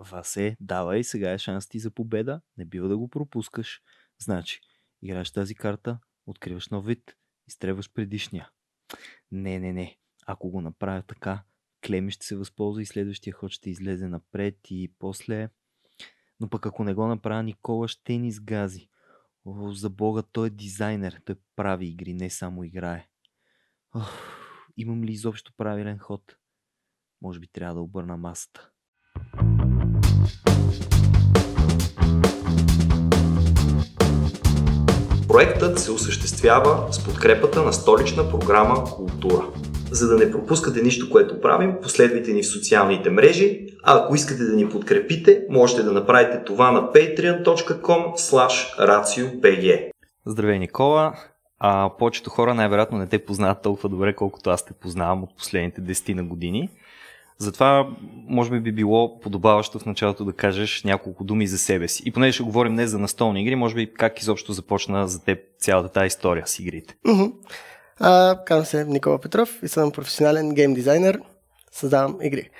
Васе, давай, сега е шанс ти за победа. Не бива да го пропускаш. Значи, играеш тази карта, откриваш нов вид, изтребваш предишния. Не, не, не. Ако го направя така, Клеми ще се възползва и следващия ход ще излезе напред и после... Но пък ако не го направя, Никола ще ни сгази. О, за бога, той е дизайнер. Той прави игри, не само играе. Ох, имам ли изобщо правилен ход? Може би трябва да обърна масата. Проектът се осъществява с подкрепата на столична програма Култура. За да не пропускате нищо, което правим, последвайте ни в социалните мрежи, а ако искате да ни подкрепите, можете да направите това на patreon.com raciobg. Здравей, Никола! А, повечето хора най-вероятно не те познават толкова добре, колкото аз те познавам от последните 10 на години. Затова, може би би било подобаващо в началото да кажеш няколко думи за себе си. И понеже ще говорим не за настолни игри, може би как изобщо започна за теб цялата тази история с игрите. Mm-hmm. А, казвам се Никола Петров и съм професионален гейм дизайнер. Създавам игри.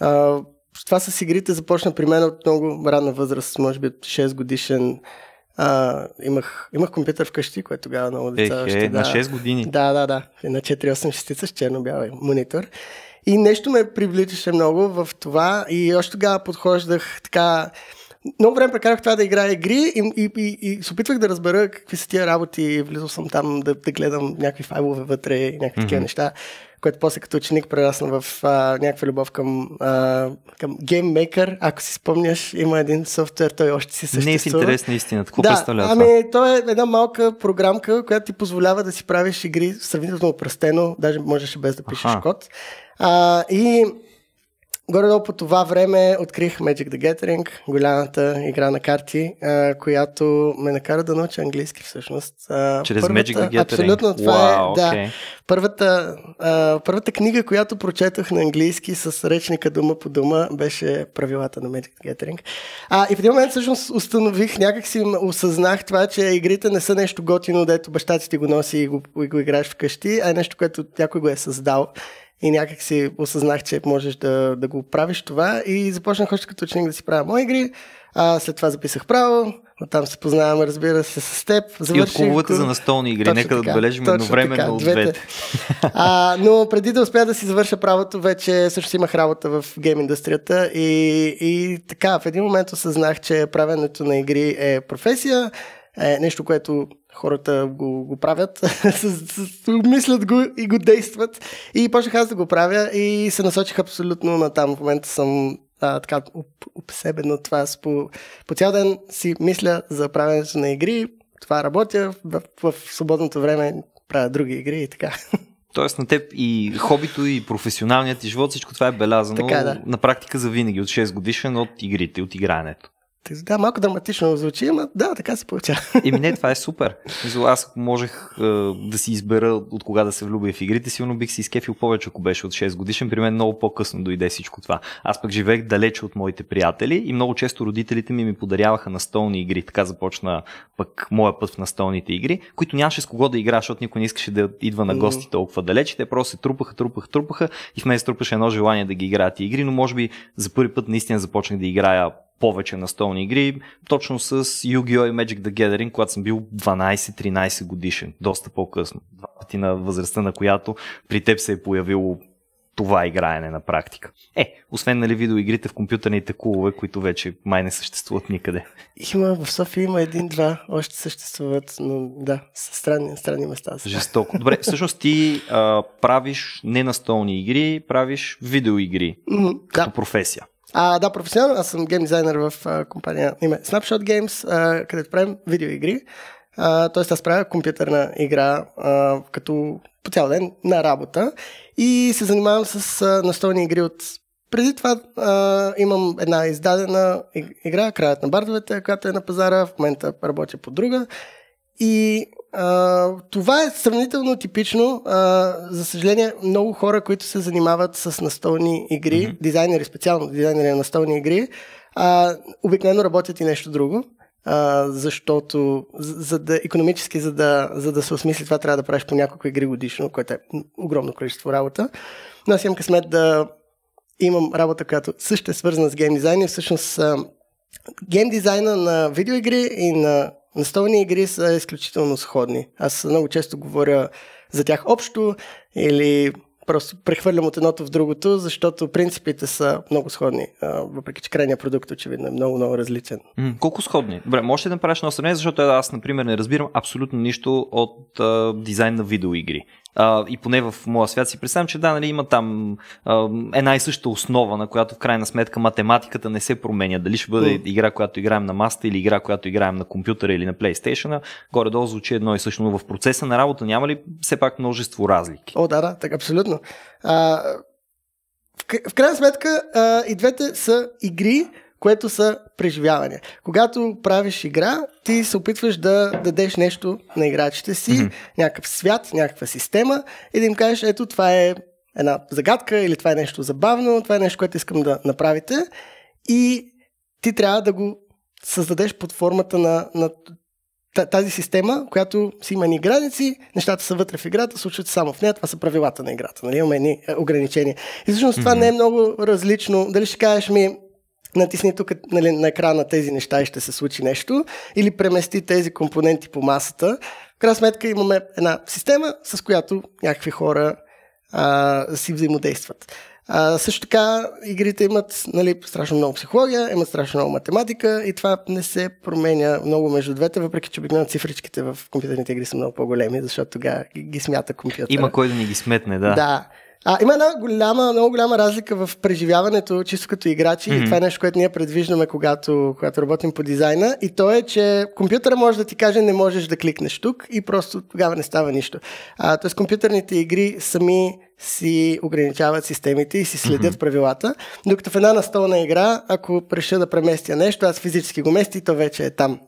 А, това с игрите започна при мен от много ранна възраст, може би 6 годишен. А, имах, имах компютър вкъщи, което тогава много деца още, е, да. на 6 години. Да, да, да. Една 486 с черно-бял монитор. И нещо ме привличаше много в това и още тогава подхождах така... Много време прекарах това да играя игри и, и, и, и се опитвах да разбера какви са тия работи. Влизал съм там да, да гледам някакви файлове вътре и някакви такива Мгм. неща, което после като ученик прерасна в а, някаква любов към, а, към Game Maker. Ако си спомняш, има един софтуер, той още си съществува. Не е в интерес на истината. Какво да, представлява това? ами, то е една малка програмка, която ти позволява да си правиш игри сравнително простено, даже можеше без да пишеш Аха. код. А, и горе-долу по това време открих Magic the Gathering, голямата игра на карти, а, която ме накара да науча английски всъщност. А, Чрез Magic the Gathering. Абсолютно, това Уау, е. Да. Първата, а, първата книга, която прочетох на английски с речника дума по дума, беше правилата на Magic the Gathering. А, и в един момент всъщност установих, някак си осъзнах това, че игрите не са нещо готино, дето баща ти го носи и го, и го играеш вкъщи, а е нещо, което някой го е създал. И някак си осъзнах, че можеш да, да го правиш това и започнах още като ученик да си правя мои игри. А, след това записах право, оттам се познаваме, разбира се, с теб. И от Завърших клубовете го- за настолни игри. Точно Нека да така, отбележим точно едновременно от двете. А, но преди да успя да си завърша правото, вече също имах работа в гейм индустрията и, и така, в един момент осъзнах, че правенето на игри е професия, е нещо, което хората го, го правят, мислят го и го действат. И почнах аз да го правя и се насочих абсолютно на там. В момента съм а, така об- обсебен от това. По, по цял ден си мисля за правенето на игри, това работя, в, в, в свободното време правя други игри и така. Тоест на теб и хобито, и професионалният ти живот, всичко това е белязано Така е, да. на практика за винаги, от 6 годишен, от игрите, от игрането. Да, малко драматично звучи, но да, така се получава. Еми не, това е супер. Аз ако можех е, да си избера от кога да се влюбя в игрите, сигурно бих си изкефил повече, ако беше от 6 годишен. При мен много по-късно дойде всичко това. Аз пък живеех далече от моите приятели и много често родителите ми ми подаряваха настолни игри. Така започна пък моя път в настолните игри, които нямаше с кого да игра, защото никой не искаше да идва на гости толкова далеч. Те просто се трупаха, трупаха, трупаха и в мен се трупаше едно желание да ги играят игри, но може би за първи път наистина започнах да играя повече настолни игри, точно с Yu-Gi-Oh! и Magic the Gathering, когато съм бил 12-13 годишен, доста по-късно. Два пъти на възрастта, на която при теб се е появило това играене на практика. Е, освен нали видеоигрите в компютърните клубове, които вече май не съществуват никъде. Има, в София има един-два, още съществуват, но да, са странни, странни места. са. Жестоко. Добре, всъщност ти а, правиш не настолни игри, правиш видеоигри Мгм, като Да. професия. А, да, професионално, аз съм гейм дизайнер в а, компания име Snapshot Games, а, където правим видеоигри. А, тоест аз правя компютърна игра а, като по цял ден на работа и се занимавам с а, настолни игри от преди това а, имам една издадена иг- игра, Краят на бардовете, която е на пазара, в момента работя по друга. И а, това е сравнително типично. А, за съжаление, много хора, които се занимават с настолни игри, mm-hmm. дизайнери, специално дизайнери на настолни игри, а, обикновено работят и нещо друго. А, защото за, за да економически, за да, за да се осмисли това, трябва да правиш по няколко игри годишно, което е огромно количество работа. Но аз имам късмет да имам работа, която също е свързана с гейм дизайн и всъщност гейм дизайна на видеоигри и на настолни игри са изключително сходни. Аз много често говоря за тях общо или просто прехвърлям от едното в другото, защото принципите са много сходни, въпреки че крайният продукт очевидно е много, много различен. М- колко сходни? Добре, можете да направиш едно сравнение, защото аз, например, не разбирам абсолютно нищо от а, дизайн на видеоигри. А, и поне в моя свят си представям, че да, нали, има там а, една и съща основа, на която в крайна сметка математиката не се променя. Дали ще бъде игра, която играем на маста или игра, която играем на компютъра или на PlayStation, горе-долу звучи едно и също, но в процеса на работа няма ли все пак множество разлики? О, да, да, так, абсолютно. А, в, в крайна сметка а, и двете са игри, което са преживявания. Когато правиш игра, ти се опитваш да дадеш нещо на играчите си, mm-hmm. някакъв свят, някаква система и да им кажеш, ето това е една загадка или това е нещо забавно, това е нещо, което искам да направите и ти трябва да го създадеш под формата на, на тази система, която си има ни граници, нещата са вътре в играта, случват само в нея, това са правилата на играта, нали? имаме ни е, ограничения. И всъщност mm-hmm. това не е много различно. Дали ще кажеш ми, натисни тук нали, на екрана тези неща и ще се случи нещо, или премести тези компоненти по масата. В крайна сметка имаме една система, с която някакви хора а, си взаимодействат. А, също така, игрите имат нали, страшно много психология, имат страшно много математика и това не се променя много между двете, въпреки че обикновено цифричките в компютърните игри са много по-големи, защото тогава ги, смята компютъра. Има кой да ни ги сметне, да. Да. А, има една голяма, много голяма разлика в преживяването, чисто като играчи. Mm-hmm. И това е нещо, което ние предвиждаме, когато, когато работим по дизайна. И то е, че компютъра може да ти каже, не можеш да кликнеш тук и просто тогава не става нищо. А, тоест компютърните игри сами си ограничават системите и си следят mm-hmm. правилата, докато в една настолна игра, ако реша да преместя нещо, аз физически го мести, то вече е там.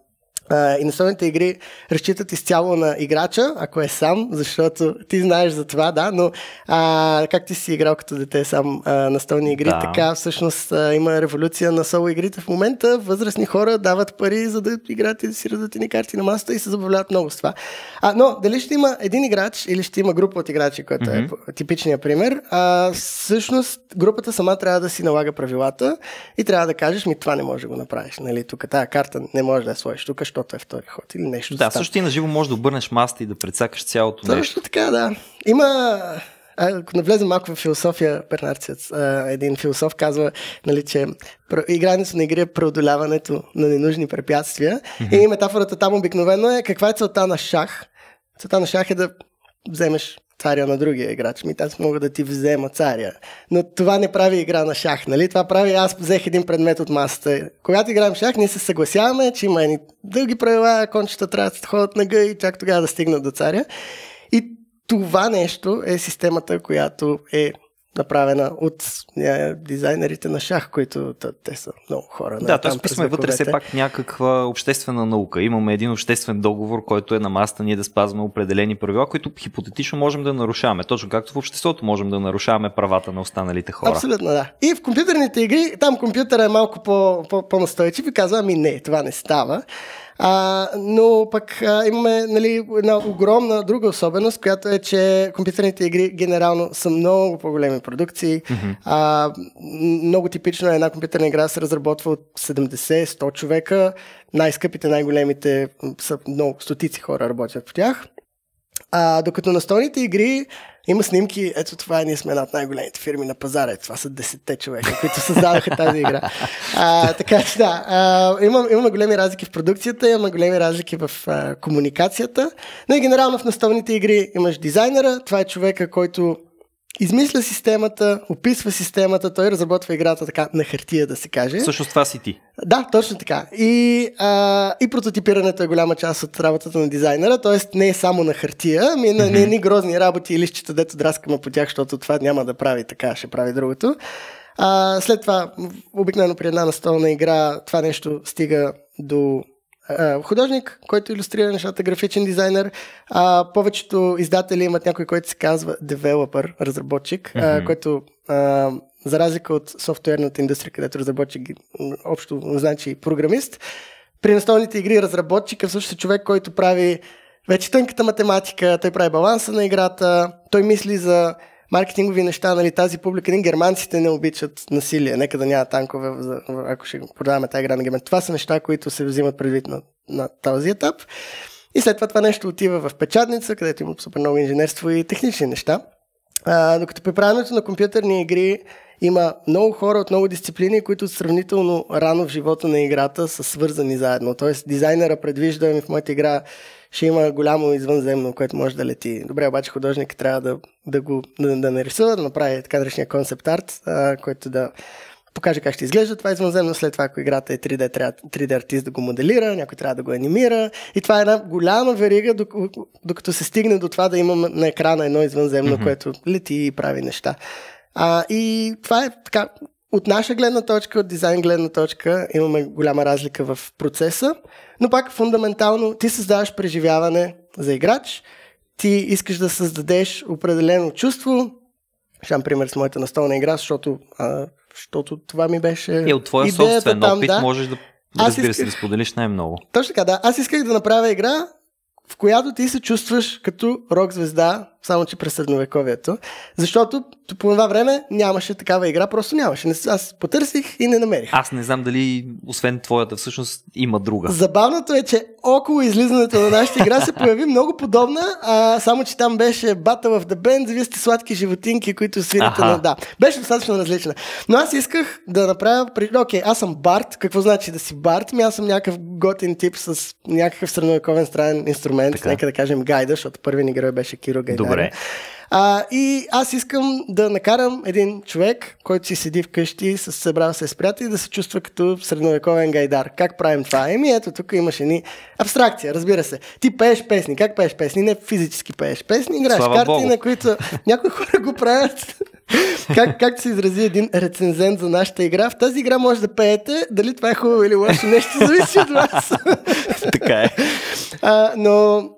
Uh, и настолните игри разчитат изцяло на играча, ако е сам, защото ти знаеш за това, да, но uh, как ти си играл като дете сам uh, настолни игри, да. така всъщност uh, има революция на соло игрите в момента. Възрастни хора дават пари, за да играят и да си раздат ни карти на масата и се забавляват много с това. А, но дали ще има един играч или ще има група от играчи, което mm-hmm. е типичният пример, а, всъщност групата сама трябва да си налага правилата и трябва да кажеш, ми това не може да го направиш. Нали? Тук тази карта не може да я сложиш тук, защото е втори ход или нещо. Да, също ти на живо можеш да обърнеш маста и да прецакаш цялото Точно нещо. Точно така, да. Има ако навлезем малко в философия, Пернарцец, един философ казва, нали, че игрането на игри е преодоляването на ненужни препятствия. Mm-hmm. И метафората там обикновено е каква е целта на шах. Целта на шах е да вземеш царя на другия играч. Ми аз мога да ти взема царя. Но това не прави игра на шах, нали? Това прави аз взех един предмет от масата. Когато играем шах, ние се съгласяваме, че има едни дълги правила, кончета трябва да ходят на гъ и чак тогава да стигнат до царя. И това нещо е системата, която е направена от не, дизайнерите на шах, които те са много хора. Да, т.е. сме вътре все пак някаква обществена наука. Имаме един обществен договор, който е на маста ние да спазваме определени правила, които хипотетично можем да нарушаваме. Точно както в обществото можем да нарушаваме правата на останалите хора. Абсолютно, да. И в компютърните игри, там компютъра е малко по, по, по-настойчив и казва, ами не, това не става. А, но пък а, имаме нали, една огромна друга особеност, която е, че компютърните игри генерално са много по-големи продукции. Mm-hmm. А, много типично е една компютърна игра се разработва от 70-100 човека. Най-скъпите, най-големите са много стотици хора работят по тях. А, докато настолните игри има снимки, ето това ние сме една от най-големите фирми на пазара. Ето, това са десетте човека, които създадоха тази игра. А, така че да, а, има, имаме големи разлики в продукцията, имаме големи разлики в а, комуникацията. Но и генерално в настолните игри имаш дизайнера, това е човека, който измисля системата, описва системата, той разработва играта така на хартия, да се каже. Също това си ти. Да, точно така. И, а, и прототипирането е голяма част от работата на дизайнера, т.е. не е само на хартия, ами на mm-hmm. ни грозни работи и лищите, дето драскаме по тях, защото това няма да прави така, ще прави другото. А, след това, обикновено при една настолна игра, това нещо стига до художник, който иллюстрира нещата, графичен дизайнер. А, повечето издатели имат някой, който се казва девелопър, разработчик, mm-hmm. а, който а, за разлика от софтуерната индустрия, където разработчик общо значи програмист, при настолните игри разработчика всъщност е човек, който прави вече тънката математика, той прави баланса на играта, той мисли за маркетингови неща, нали, тази публика, ни германците не обичат насилие, нека да няма танкове, ако ще продаваме тази игра на герман. Това са неща, които се взимат предвид на, на този етап. И след това това нещо отива в печатница, където има супер много инженерство и технични неща. А, докато при правенето на компютърни игри има много хора от много дисциплини, които сравнително рано в живота на играта са свързани заедно. Тоест, дизайнера предвижда в моята игра ще има голямо извънземно, което може да лети. Добре, обаче художник трябва да, да го да, да нарисува, да направи така наречения концепт арт, който да покаже как ще изглежда това извънземно. След това, ако играта е 3D, трябва 3D артист да го моделира, някой трябва да го анимира. И това е една голяма верига, докато се стигне до това да имаме на екрана едно извънземно, mm-hmm. което лети и прави неща. А, и това е така, от наша гледна точка, от дизайн гледна точка, имаме голяма разлика в процеса, но пак фундаментално ти създаваш преживяване за играч, ти искаш да създадеш определено чувство, ще дам пример с моята настолна игра, защото, а, защото това ми беше. И от твоя собствен там, опит да. можеш да разбира се, да споделиш най-много. Точно така, да. Аз исках да направя игра, в която ти се чувстваш като рок звезда, само че през средновековието. Защото по това време нямаше такава игра, просто нямаше. Аз потърсих и не намерих. Аз не знам дали, освен твоята, всъщност има друга. Забавното е, че около излизането на нашата игра се появи много подобна, а, само че там беше Battle of the Band, вие сте сладки животинки, които свирите на... Да, беше достатъчно различна. Но аз исках да направя... Окей, аз съм Барт. Какво значи да си Барт? Ми аз съм някакъв готин тип с някакъв средновековен странен инструмент. Така. Нека да кажем гайда, защото първи ни герой беше Киро Гайдар. Добре. А, и аз искам да накарам един човек, който си седи вкъщи, с събрал се с приятели, да се чувства като средновековен гайдар. Как правим това? Еми ето, тук имаш едни абстракция, разбира се. Ти пееш песни. Как пееш песни? Не физически пееш песни, играеш Слава карти, Богу. на които някои хора го правят. как, как се изрази един рецензент за нашата игра? В тази игра може да пеете. Дали това е хубаво или лошо нещо, зависи от вас. така е. А, но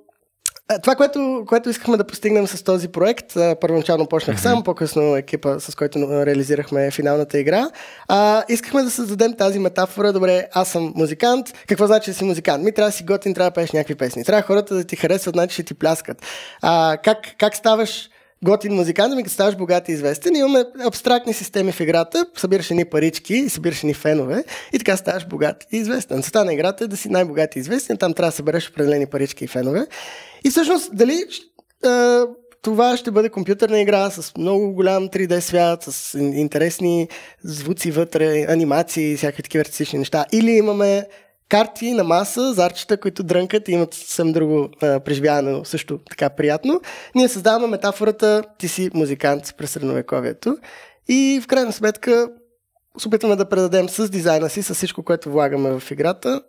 това, което, което искахме да постигнем с този проект, първоначално почнах mm-hmm. сам, по-късно екипа, с който реализирахме финалната игра, а, искахме да създадем тази метафора, добре, аз съм музикант, какво значи да си музикант? Ми трябва да си готин, трябва да пееш някакви песни, трябва хората да ти харесват, значи ще ти пляскат. А, как, как ставаш готин музикант, ами като ставаш богат и известен. Имаме абстрактни системи в играта, събираш ни парички и събираш ни фенове и така ставаш богат и известен. Целта на играта е да си най-богат и известен, там трябва да събереш определени парички и фенове. И всъщност, дали а, това ще бъде компютърна игра с много голям 3D свят, с интересни звуци вътре, анимации, всякакви такива артистични неща. Или имаме карти на маса, зарчета, които дрънкат и имат съвсем друго а, преживяване, също така приятно. Ние създаваме метафората ти си музикант през средновековието и в крайна сметка се опитваме да предадем с дизайна си, с всичко, което влагаме в играта,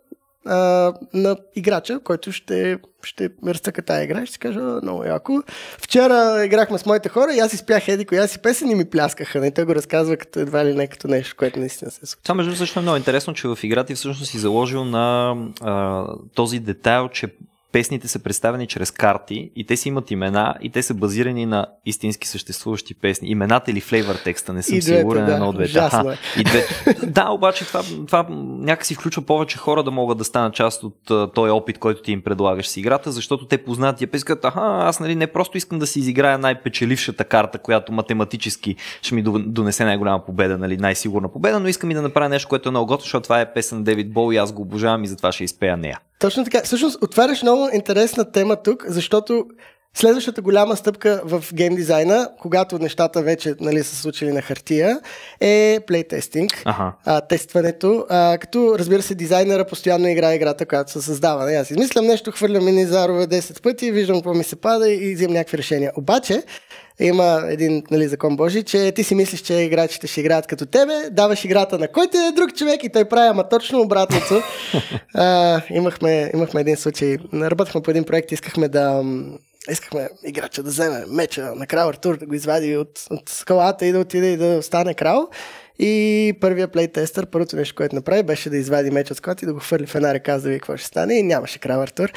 а, на играча, който ще, ще разцъка тази игра ще си кажа, много яко. Вчера играхме с моите хора и аз изпях еди коя си песен и ми пляскаха. И той го разказва като едва ли не като нещо, което наистина се случва. Това между също е много интересно, че в играта ти всъщност си заложил на а, този детайл, че песните са представени чрез карти и те си имат имена и те са базирани на истински съществуващи песни. Имената или флейвър текста, не съм и сигурен да, едно от двете. Ага, и две... да, обаче това, това някакси включва повече хора да могат да станат част от uh, този опит, който ти им предлагаш с играта, защото те познат тия песни, аха, аз нали, не просто искам да си изиграя най-печелившата карта, която математически ще ми донесе най-голяма победа, нали, най-сигурна победа, но искам и да направя нещо, което е много готово, защото това е песен на Девид Бол и аз го обожавам и затова ще изпея нея. Точно така. Всъщност отваряш много интересна тема тук, защото Следващата голяма стъпка в гейм дизайна, когато нещата вече нали, са случили на хартия, е плейтестинг, ага. а, тестването, а, като разбира се дизайнера постоянно играе играта, която се създава. Нали, аз измислям нещо, хвърлям мини зарове 10 пъти, виждам какво ми се пада и взимам някакви решения. Обаче, има един нали, закон Божий, че ти си мислиш, че играчите ще играят като тебе, даваш играта на който е друг човек и той прави, ама точно обратното. а, имахме, имахме един случай, работихме по един проект, искахме да искахме играча да вземе меча на крал Артур, да го извади от, от скалата и да отиде и да стане крал. И първия плейтестър, първото нещо, което направи, беше да извади меч от склад и да го хвърли в една река, за да види какво ще стане. И нямаше крав Артур.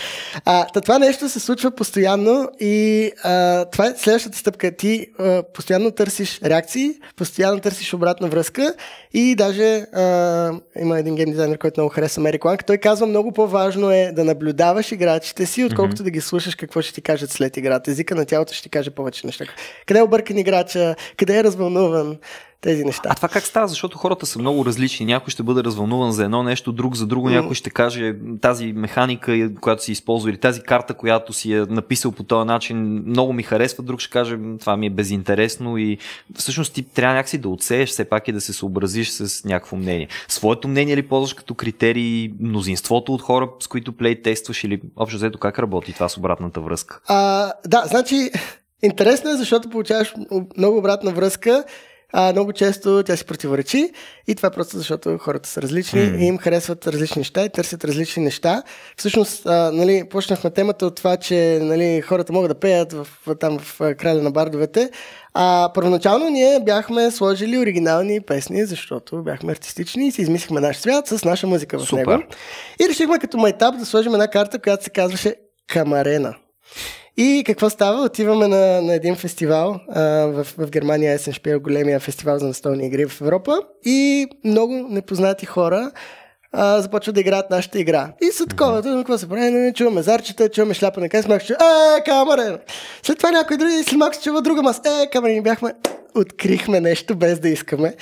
А, това нещо се случва постоянно и а, това е следващата стъпка. Ти а, постоянно търсиш реакции, постоянно търсиш обратна връзка и даже а, има един гейм дизайнер, който много харесва Мери Ланг. Той казва, много по-важно е да наблюдаваш играчите си, отколкото mm-hmm. да ги слушаш какво ще ти кажат след играта. Езика на тялото ще ти каже повече неща. Къде е объркан играча, къде е развълнуван тези неща. А това как става? Защото хората са много различни. Някой ще бъде развълнуван за едно нещо, друг за друго. Някой ще каже тази механика, която си използва или тази карта, която си е написал по този начин, много ми харесва. Друг ще каже това ми е безинтересно и всъщност ти трябва някакси да отсееш все пак и да се съобразиш с някакво мнение. Своето мнение ли ползваш като критерий, мнозинството от хора, с които плей тестваш или общо взето как работи това с обратната връзка? А, да, значи интересно е, защото получаваш много обратна връзка а, много често тя си противоречи и това е просто защото хората са различни mm. и им харесват различни неща и търсят различни неща. Всъщност, а, нали, почнахме темата от това, че нали, хората могат да пеят в, там в краля на бардовете. А първоначално ние бяхме сложили оригинални песни, защото бяхме артистични и си измислихме наш свят с наша музика в Супер. него. И решихме като майтап да сложим една карта, която се казваше Камарена. И какво става? Отиваме на, на един фестивал а, в, в Германия, Есеншпил, големия фестивал за настолни игри в Европа. И много непознати хора а, започват да играят нашата игра. И са такова, mm-hmm. какво се прави, не, чуваме зарчета, чуваме шляпа на къс, че е, камера! След това някой други, след малко се чува друга мас, е, камера, бяхме, открихме нещо без да искаме.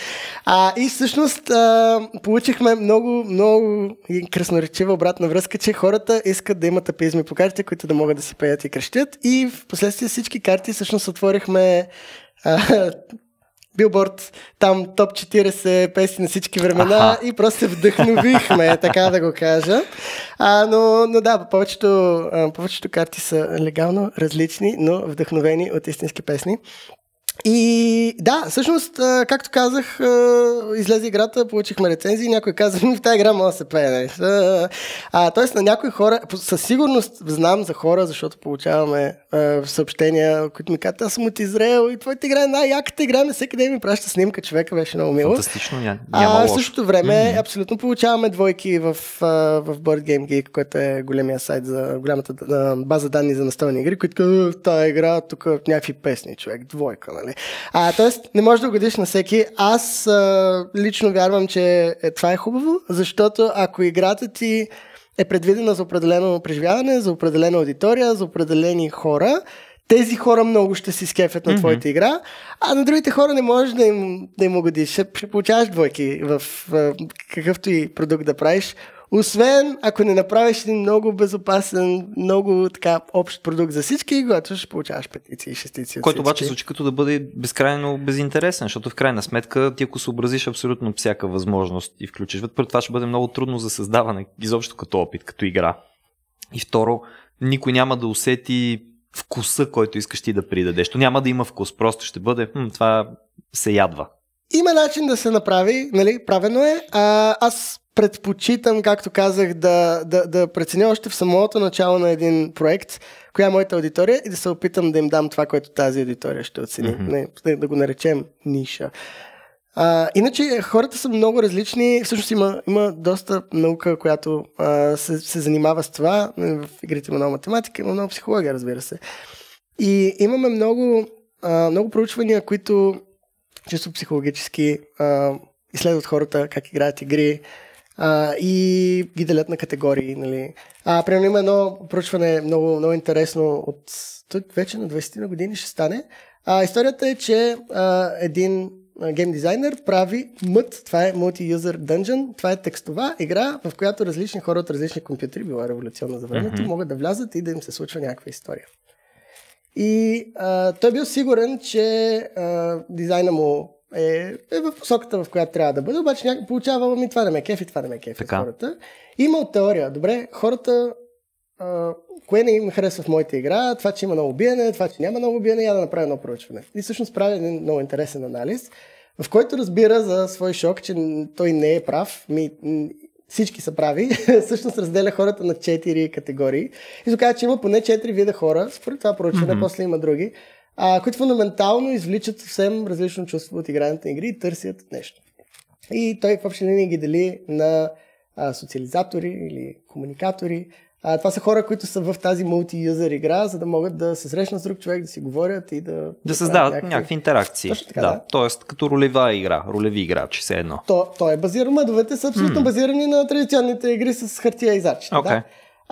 А, и всъщност а, получихме много, много красноречива обратна връзка, че хората искат да имат апизми по картите, които да могат да си пеят и крещят. И в последствие всички карти всъщност отворихме а, билборд, там топ 40 песни на всички времена Аха. и просто се вдъхновихме, така да го кажа. А, но, но да, повечето, повечето карти са легално различни, но вдъхновени от истински песни. И да, всъщност, както казах, излезе играта, получихме рецензии, някой каза, в тази игра може да се пее. Нали? А, тоест на някои хора, със сигурност знам за хора, защото получаваме а, съобщения, които ми казват, аз съм от Израел и твоята игра е най-яката игра, на всеки ден ми праща снимка, човека беше много мило. Фантастично, няма А в същото време, mm-hmm. абсолютно получаваме двойки в, в Board Game Geek, който е големия сайт за голямата база данни за настолни игри, които казват, тази игра тук някакви песни, човек, двойка, нали? А, тоест, не можеш да угодиш на всеки. Аз а, лично вярвам, че е, това е хубаво, защото ако играта ти е предвидена за определено преживяване, за определена аудитория, за определени хора, тези хора много ще си скефят на mm-hmm. твоята игра, а на другите хора не можеш да им, да им угодиш. Ще, ще получаваш двойки в, в какъвто и продукт да правиш. Освен ако не направиш един много безопасен, много така общ продукт за всички, когато ще получаваш петиции и шестици. От Който обаче звучи като да бъде безкрайно безинтересен, защото в крайна сметка ти ако съобразиш абсолютно всяка възможност и включиш вътре, това ще бъде много трудно за създаване, изобщо като опит, като игра. И второ, никой няма да усети вкуса, който искаш ти да придадеш. То няма да има вкус, просто ще бъде, хм, това се ядва. Има начин да се направи, нали, правено е. А, аз предпочитам, както казах, да, да, да преценя още в самото начало на един проект, коя е моята аудитория и да се опитам да им дам това, което тази аудитория ще оцени. Mm-hmm. Не, да го наречем ниша. А, иначе хората са много различни. Всъщност има, има доста наука, която а, се, се занимава с това. В игрите има много математика, има много психология, разбира се. И имаме много, а, много проучвания, които чисто психологически а, изследват хората как играят игри, а, и ги делят на категории. Нали. А, примерно има едно проучване много, много интересно от тук вече на 20 на години ще стане. А, историята е, че а, един гейм дизайнер прави MUD, това е Multi-User Dungeon, това е текстова игра, в която различни хора от различни компютри, била революционна за времето, mm-hmm. могат да влязат и да им се случва някаква история. И а, той бил сигурен, че а, дизайна му е, е в посоката, в която трябва да бъде, обаче някак получава, ми това не ме кефи, това не ме кефи така. хората. Има от теория, добре, хората, а, кое не им харесва в моята игра, това, че има много биене, това, че няма много биене, я да направя едно проучване. И всъщност прави един много интересен анализ, в който разбира за свой шок, че той не е прав, ми, всички са прави, всъщност разделя хората на четири категории. И се че има поне четири вида хора, според това проучване, mm-hmm. после има други а, които фундаментално извличат съвсем различно чувство от игрането на игри и търсят нещо. И той в общи линии ги дели на а, социализатори или комуникатори. А, това са хора, които са в тази мулти-юзер игра, за да могат да се срещнат с друг човек, да си говорят и да... Да, да създават някакви... някакви интеракции. Точно така, да. да. Тоест, като ролева игра, ролеви играчи, все едно. То, то е базирано, мъдовете са абсолютно базирани на традиционните игри с хартия и зачета. Окей. Да?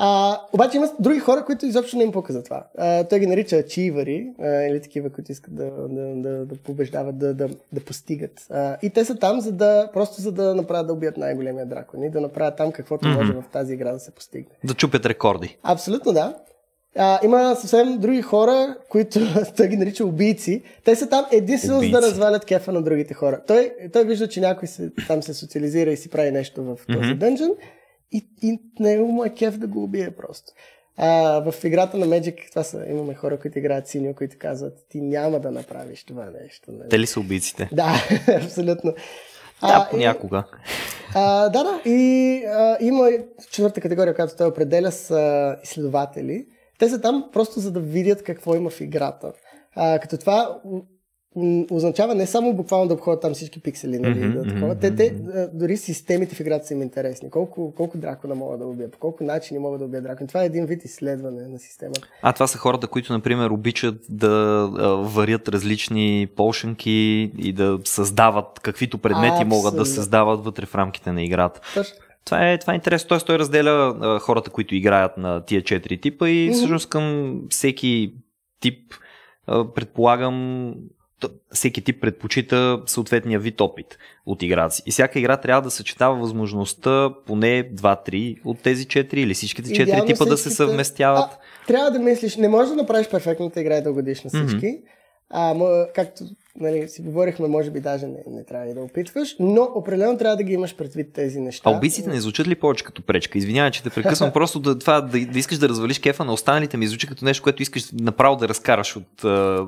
А, обаче има други хора, които изобщо не им пука за това. А, той ги нарича ачивари, или такива, които искат да, да, да, да побеждават, да, да, да постигат. А, и те са там, за да, просто за да направят да убият най-големия дракон и да направят там каквото Мгм. може в тази игра да се постигне. Да чупят рекорди. Абсолютно да. А, има съвсем други хора, които той ги нарича убийци. Те са там единствено за да развалят кефа на другите хора. Той, той вижда, че някой се, там се социализира и си прави нещо в този Мгм. дънжен и, и него му е кеф да го убие просто. А, в играта на Magic, това са, имаме хора, които играят синьо, които казват, ти няма да направиш това нещо. Нали? Те ли са убийците? Да, абсолютно. Да, и- понякога. а, да, да. И а, има четвърта категория, която той определя с а, изследователи. Те са там просто за да видят какво има в играта. А, като това означава не само буквално да обходят там всички пиксели, нали, Мгм, да, такова. Те, мгм. те, а, дори системите в играта са им интересни. Колко, колко дракона могат да убият, по колко начини могат да убият дракон. Това е един вид изследване на системата. А това са хората, които, например, обичат да а, варят различни полшенки и да създават каквито предмети могат да създават вътре в рамките на играта. Точно. Това е, това е интересно. Тоест той разделя а, хората, които играят на тия четири типа и всъщност към всеки тип а, предполагам всеки тип предпочита съответния вид опит от играта си. И всяка игра трябва да съчетава възможността поне 2-3 от тези 4 или всичките 4 Идеално типа да се всичките- съвместяват. А, трябва да мислиш, не можеш да направиш перфектната игра и да угодиш на всички. А, мо, както нали, си говорихме, може би даже не, не трябва и да опитваш, но определено трябва да ги имаш предвид тези неща. А убийците не звучат ли повече като пречка? Извинявай, че те прекъсвам. просто да, това, да, да искаш да развалиш кефа на останалите ми звучи като нещо, което искаш направо да разкараш от,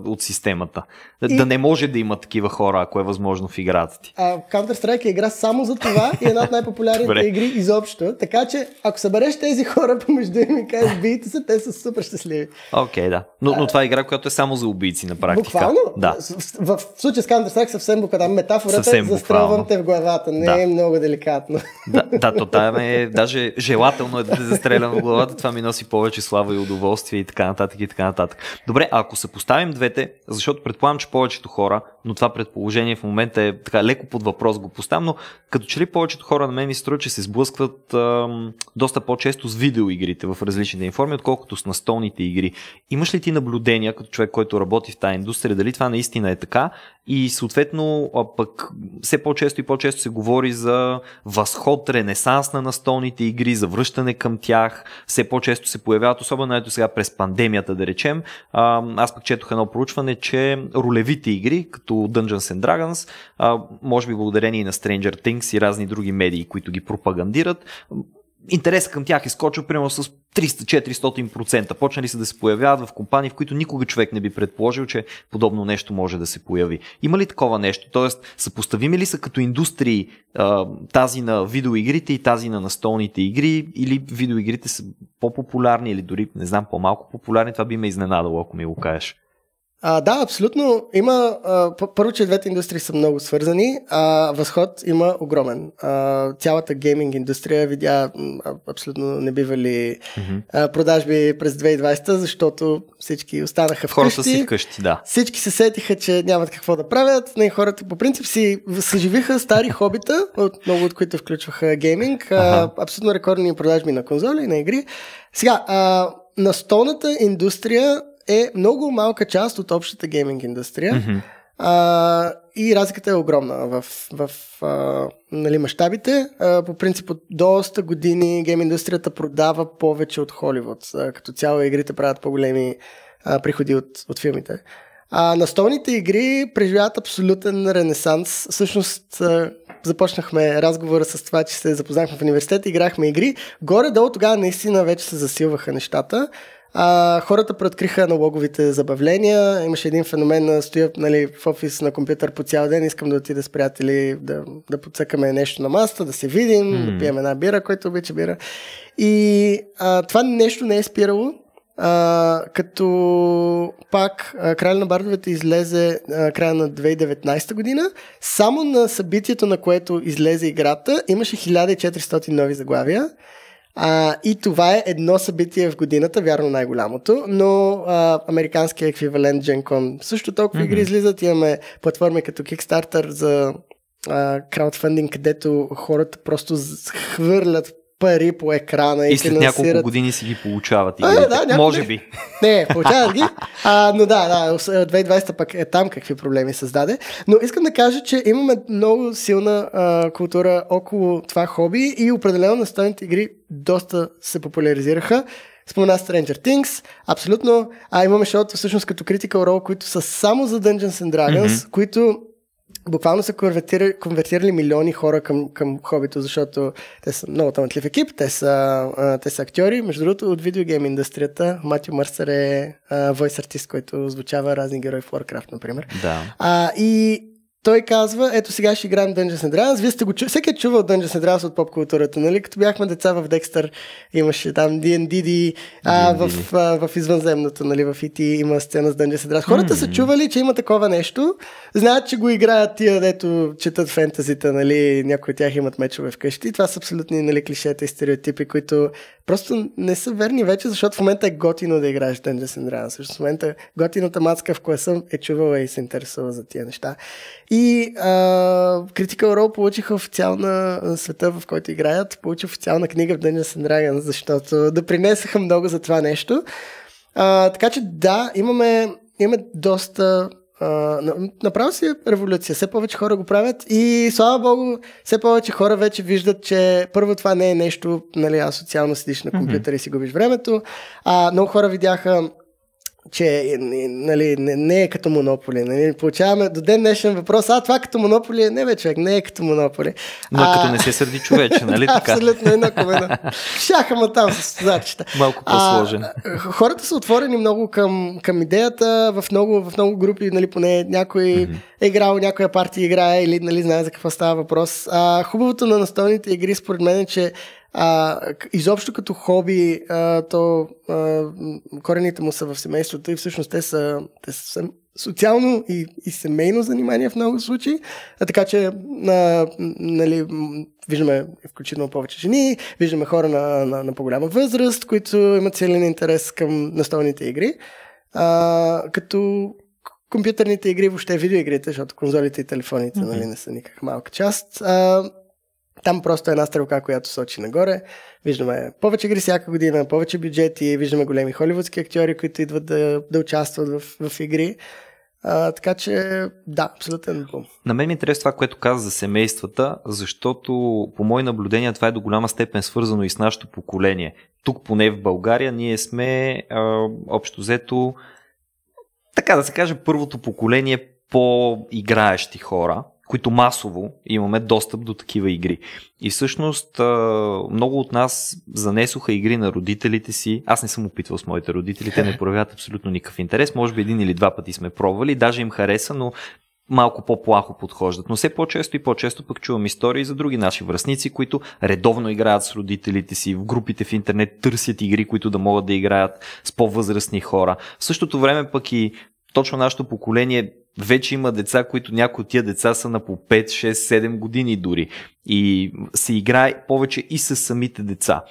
от системата. Да, И- да не може да има такива хора, ако е възможно в играта ти. А, Counter-Strike е игра само за това и е една от най-популярните игри изобщо. Така че, ако събереш тези хора помежду им и кажеш бийте се, те са супер щастливи. Окей, да. Но, но това е игра, която е само за убийци на практика. Буквално? Да. В, в, в случая с Counter-Strike съвсем буквално. Метафората Съвсем е застрелвам те в главата. Не Да. е много деликатно. Да, да, то там е даже желателно е да те застрелям в главата, това ми носи повече слава и удоволствие и така нататък и така нататък. Добре, ако съпоставим двете, защото предполагам, че повечето хора, но това предположение в момента е така леко под въпрос го поставям, но като че ли повечето хора на мен ми струва, че се сблъскват ам, доста по-често с видеоигрите в различните им форми, отколкото с настолните игри. Имаш ли ти наблюдения като човек, който работи в тази индустрия, дали това наистина е така и съответно пък все по-често и по-често се говори за възход, ренесанс на настолните игри, за връщане към тях, все по-често се появяват, особено ето сега през пандемията да речем. Аз пък четох едно проучване, че ролевите игри, като Dungeons and Dragons, може би благодарение и на Stranger Things и разни други медии, които ги пропагандират, интерес към тях е скочил примерно с 300-400%. Почнали са да се появяват в компании, в които никога човек не би предположил, че подобно нещо може да се появи. Има ли такова нещо? Тоест, съпоставими ли са като индустрии тази на видеоигрите и тази на настолните игри или видеоигрите са по-популярни или дори, не знам, по-малко популярни? Това би ме изненадало, ако ми го кажеш. А, да, абсолютно. Има. А, първо, че двете индустрии са много свързани. А, възход има огромен. А, цялата гейминг индустрия видя абсолютно небивали а, продажби през 2020, защото всички останаха вкъщи. Хората си вкъщи, да. Всички се сетиха, че нямат какво да правят. Не, хората по принцип си съживиха стари хобита, от, много от които включваха гейминг. А, абсолютно рекордни продажби на конзоли и на игри. Сега, а, настолната индустрия е много малка част от общата гейминг индустрия. Мгм. А, и разликата е огромна в, в а, нали, мащабите. А, по принцип от доста години гейм индустрията продава повече от Холивуд. А, като цяло игрите правят по-големи а, приходи от, от филмите. А настолните игри преживяват абсолютен ренесанс. Всъщност а, започнахме разговора с това, че се запознахме в университета, играхме игри. Горе-долу тогава наистина вече се засилваха нещата. А, хората преоткриха налоговите забавления. Имаше един феномен на стоя нали, в офис на компютър по цял ден. Искам да отида с приятели да, да подсъкаме нещо на масата, да се видим, М. да пием една бира, който обича бира. И а, това нещо не е спирало. а, като пак Краля на бардовете излезе а, края на 2019 година. Само на събитието, на което излезе играта, имаше 1400 нови заглавия. А, и това е едно събитие в годината, вярно най-голямото, но а, американския еквивалент GenCon също толкова mm-hmm. игри излизат. Имаме платформи като Kickstarter за краудфандинг, където хората просто хвърлят пари по екрана и, и след финансират. няколко години си ги получават. А, да, няколко... Може би. Не, получават ги. А, но да, да, 2020 пък е там какви проблеми създаде. Но искам да кажа, че имаме много силна а, култура около това хоби и определено настойните игри доста се популяризираха. Спомена Stranger Things, абсолютно. А имаме шоуто всъщност като Critical Role, които са само за Dungeons and Dragons, mm-hmm. които буквално са конвертирали, конвертирали милиони хора към, към хобито, защото те са много талантлив екип, те са, а, те са актьори. Между другото, от видеогейм индустрията, Матио Мърсър е войс артист, който звучава разни герои в Warcraft, например. Да. А, и той казва, ето сега ще играем Dungeons and Dragons. Вие сте го чу... Всеки е чувал Dungeons and Dragons от поп културата, нали? Като бяхме деца в Декстър, имаше там D&D, а, в, в, в извънземното, нали? В IT има сцена с Dungeons and Dragons. Хората mm-hmm. са чували, че има такова нещо. Знаят, че го играят тия, дето четат фентазите, нали? Някои от тях имат мечове вкъщи. Това са абсолютни нали, клишета и стереотипи, които просто не са верни вече, защото в момента е готино да играеш Dungeons and Dragons. В момента готината мацка в класа е чувала и се интересува за тия неща. И а, Critical Role получиха официална света, в който играят, получи официална книга в Dungeons and Dragons, защото да принесаха много за това нещо. А, така че да, имаме, имаме доста Uh, направо си е революция. Все повече хора го правят и слава богу, все повече хора вече виждат, че първо това не е нещо, нали, асоциално седиш на компютър mm-hmm. и си губиш времето. А, много хора видяха че нали, не, не е като монополи. Нали. Получаваме до ден днешен въпрос, а това като монополи, не бе човек, не е като монополи. Но а... като не се сърди човече, нали така? Абсолютно еднакво едно. Шаха ма там с задачата. Малко по-сложен. А, хората са отворени много към, към идеята, в много, в много групи, нали, поне някой mm-hmm. е играл, някоя партия играе или нали, знае за какво става въпрос. А, хубавото на настолните игри, според мен е, че а, изобщо като хоби, а, то а, корените му са в семейството и всъщност те са, те са социално и, и семейно занимание в много случаи. А, така че а, нали, виждаме включително повече жени, виждаме хора на, на, на по-голяма възраст, които имат силен интерес към настолните игри. А, като компютърните игри, въобще видеоигрите, защото конзолите и телефоните mm-hmm. нали, не са никак малка част. А, там просто е една стрелка, която сочи нагоре. Виждаме повече игри всяка година, повече бюджети, виждаме големи холивудски актьори, които идват да, да участват в, в игри. А, така че, да, абсолютен бум. На мен ми интересува това, което каза за семействата, защото по мои наблюдения това е до голяма степен свързано и с нашето поколение. Тук, поне в България, ние сме а, общо взето, така да се каже, първото поколение по-играещи хора които масово имаме достъп до такива игри. И всъщност много от нас занесоха игри на родителите си. Аз не съм опитвал с моите родители, те не проявяват абсолютно никакъв интерес. Може би един или два пъти сме пробвали, даже им хареса, но малко по-плахо подхождат. Но все по-често и по-често пък чувам истории за други наши връзници, които редовно играят с родителите си, в групите в интернет търсят игри, които да могат да играят с по-възрастни хора. В същото време пък и точно нашето поколение вече има деца, които някои от тия деца са на по 5, 6, 7 години дори. И се играе повече и с самите деца.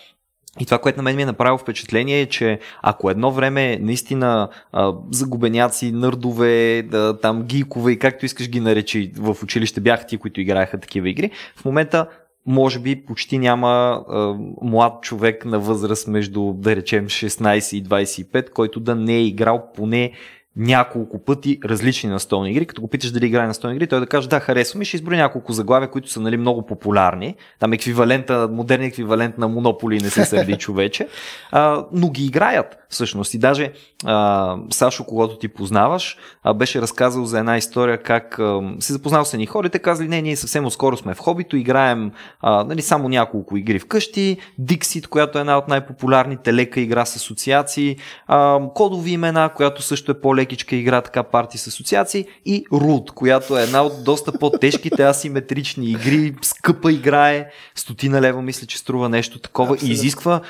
И това, което на мен ми е направило впечатление е, че ако едно време наистина а, загубеняци, нърдове, да, там гикове и както искаш ги наречи в училище бяха ти, които играеха такива игри, в момента може би почти няма а, млад човек на възраст между, да речем, 16 и 25, който да не е играл поне няколко пъти различни настолни игри. Като го питаш дали играе настолни игри, той да каже да, харесвам и ще изброи няколко заглавия, които са нали, много популярни. Там еквивалента, модерен еквивалент на Монополи не се сърди човече. А, но ги играят всъщност. И даже а, Сашо, когато ти познаваш, а, беше разказал за една история как а, се запознал с едни хора и те казали, не, ние съвсем скоро сме в хобито, играем а, нали, само няколко игри вкъщи, Dixit, която е една от най-популярните лека игра с асоциации, а, кодови имена, която също е по-лекичка игра, така парти с асоциации и Root, която е една от доста по-тежките асиметрични игри, скъпа играе, стотина лева мисля, че струва нещо такова Абсолютно. и изисква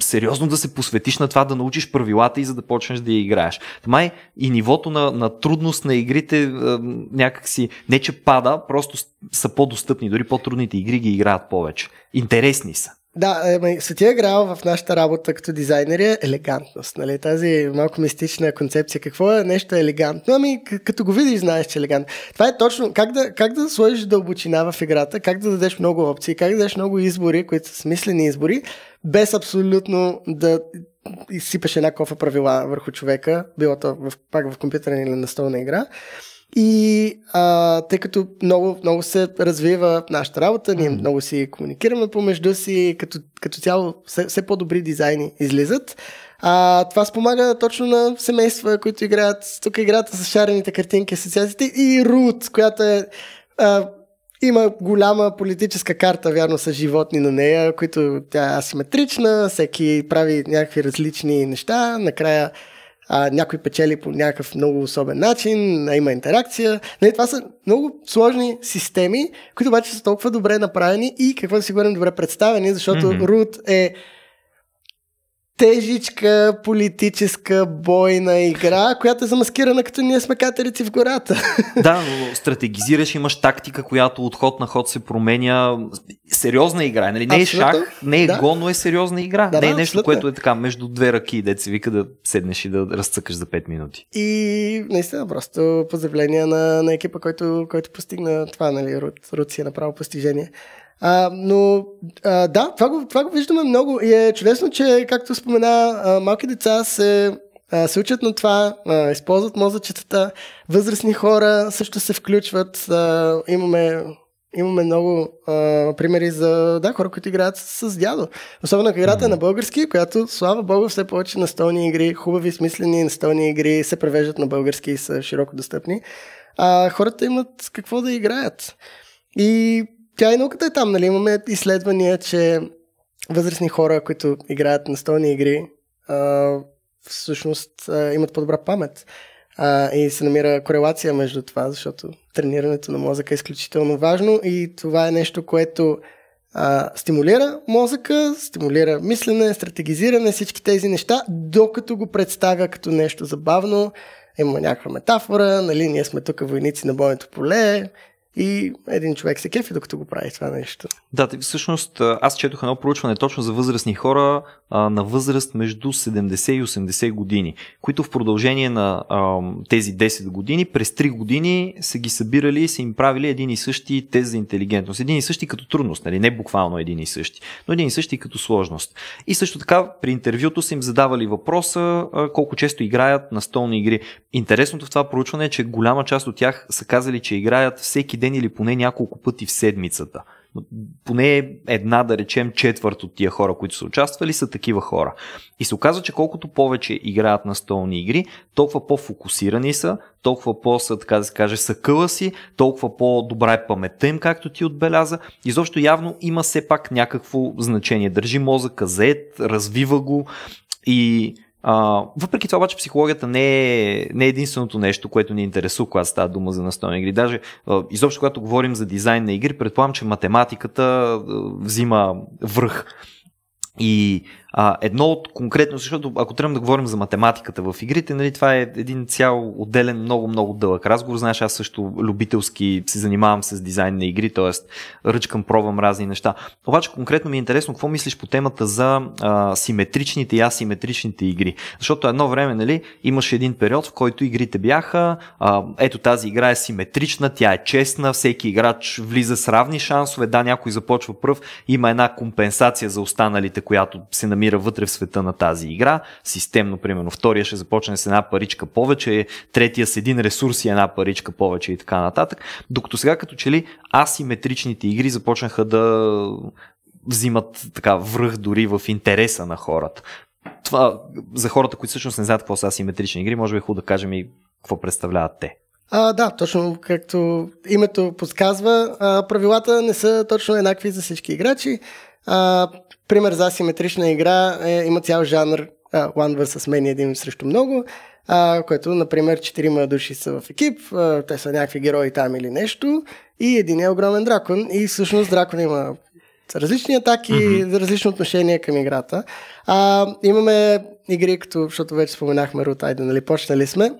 сериозно да се посветиш на това да научиш научиш правилата и за да почнеш да я играеш. Май и нивото на, на трудност на игрите е, някакси не че пада, просто са по-достъпни. Дори по-трудните игри ги играят повече. Интересни са. Да, е, Светия грал в нашата работа като дизайнери е елегантност. Нали? Тази малко мистична концепция. Какво е нещо елегантно? Ами, като го видиш, знаеш, че е елегантно. Това е точно как да, как да сложиш дълбочина в играта, как да дадеш много опции, как да дадеш много избори, които са смислени избори, без абсолютно да изсипаш една кофа правила върху човека, било то в, пак в компютърна или настолна игра. И а, тъй като много, много се развива нашата работа, ние mm. много си комуникираме помежду си, като, като цяло все, все по-добри дизайни излизат. А, това спомага точно на семейства, които играят, тук играта с шарените картинки, асоциациите и Рут, която е а, има голяма политическа карта, вярно, с животни на нея, които тя е асиметрична, всеки прави някакви различни неща, накрая а, някой печели по някакъв много особен начин, а има интеракция. Нали, това са много сложни системи, които обаче са толкова добре направени и какво да си говорим добре представени, защото mm-hmm. Root е тежичка политическа бойна игра, която е замаскирана като ние сме катерици в гората. Да, но стратегизираш, имаш тактика, която от ход на ход се променя. Сериозна игра. Нали? Не е шах, не е да. го, но е сериозна игра. Да, не е да, нещо, абсолютно. което е така между две ръки, де се вика да седнеш и да разцъкаш за 5 минути. И наистина, просто поздравления на, на екипа, който, който постигна това, нали, Руд, Руд си е направил постижение. А, но а, да, това го, това го виждаме много и е чудесно, че, както спомена, а, малки деца се, а, се учат на това, а, използват мозъчетата, възрастни хора също се включват. А, имаме Имаме много а, примери за да, хора, които играят с, с дядо. Особено играта е на български, която, слава богу, все повече настолни игри, хубави, смислени настолни игри се превеждат на български и са широко достъпни. А, хората имат какво да играят. И тя и науката е там, нали? Имаме изследвания, че възрастни хора, които играят на столни игри, а, всъщност а, имат по-добра памет. А, и се намира корелация между това, защото тренирането на мозъка е изключително важно и това е нещо, което а, стимулира мозъка, стимулира мислене, стратегизиране, всички тези неща, докато го представя като нещо забавно. Има някаква метафора, нали, ние сме тук войници на бойното поле, и един човек се кефи, докато го прави това нещо. Да, всъщност аз четох едно проучване точно за възрастни хора на възраст между 70 и 80 години, които в продължение на а, тези 10 години, през 3 години са ги събирали и са им правили един и същи тест за интелигентност. Един и същи като трудност, нали? не буквално един и същи, но един и същи като сложност. И също така при интервюто са им задавали въпроса а, колко често играят на столни игри. Интересното в това проучване е, че голяма част от тях са казали, че играят всеки ден или поне няколко пъти в седмицата. Поне една, да речем, четвърт от тия хора, които са участвали, са такива хора. И се оказва, че колкото повече играят на столни игри, толкова по-фокусирани са, толкова по-са, така да се каже, съкъла си, толкова по-добра е паметта им, както ти отбеляза. Изобщо явно има все пак някакво значение. Държи мозъка заед, развива го и а, въпреки това обаче психологията не е, не е единственото нещо, което ни интересува, когато става дума за настолни игри. Даже а, изобщо когато говорим за дизайн на игри, предполагам, че математиката а, взима връх. И а, едно от конкретно, защото ако трябва да говорим за математиката в игрите, нали, това е един цял отделен, много, много дълъг разговор. Знаеш, аз също любителски се занимавам с дизайн на игри, т.е. ръчкам, пробвам разни неща. Обаче конкретно ми е интересно какво мислиш по темата за а, симетричните и асиметричните игри. Защото едно време нали, имаше един период, в който игрите бяха, а, ето тази игра е симетрична, тя е честна, всеки играч влиза с равни шансове, да, някой започва пръв, има една компенсация за останалите, която се намира вътре в света на тази игра. Системно, примерно, втория ще започне с една паричка повече, третия с един ресурс и една паричка повече и така нататък. Докато сега като че ли асиметричните игри започнаха да взимат така връх дори в интереса на хората. Това за хората, които всъщност не знаят какво са асиметрични игри, може би е хубаво да кажем и какво представляват те. А, да, точно както името подсказва, а, правилата не са точно еднакви за всички играчи. А, пример за асиметрична игра е, има цял жанр а, One vs. Many, един срещу много, а, което, например, четирима души са в екип, а, те са някакви герои там или нещо, и един е огромен дракон, и всъщност дракон има различни атаки, mm-hmm. различно отношение към играта. А, имаме игри, като, защото вече споменахме Root Idol, нали, почнали сме.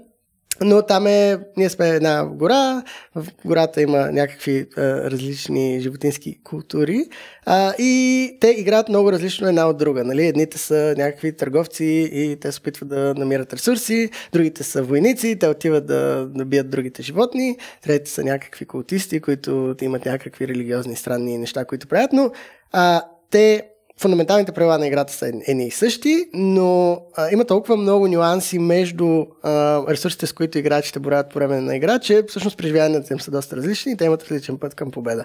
Но там е, ние сме една гора, в гората има някакви а, различни животински култури а, и те играят много различно една от друга. Нали? Едните са някакви търговци и те се опитват да намират ресурси, другите са войници, те отиват да, да бият другите животни, трети са някакви култисти, които имат някакви религиозни странни неща, които правят, но а, те фундаменталните правила на играта са едни и същи, но а, има толкова много нюанси между а, ресурсите, с които играчите борят по време на игра, че всъщност преживяванията им са доста различни и те имат различен път към победа.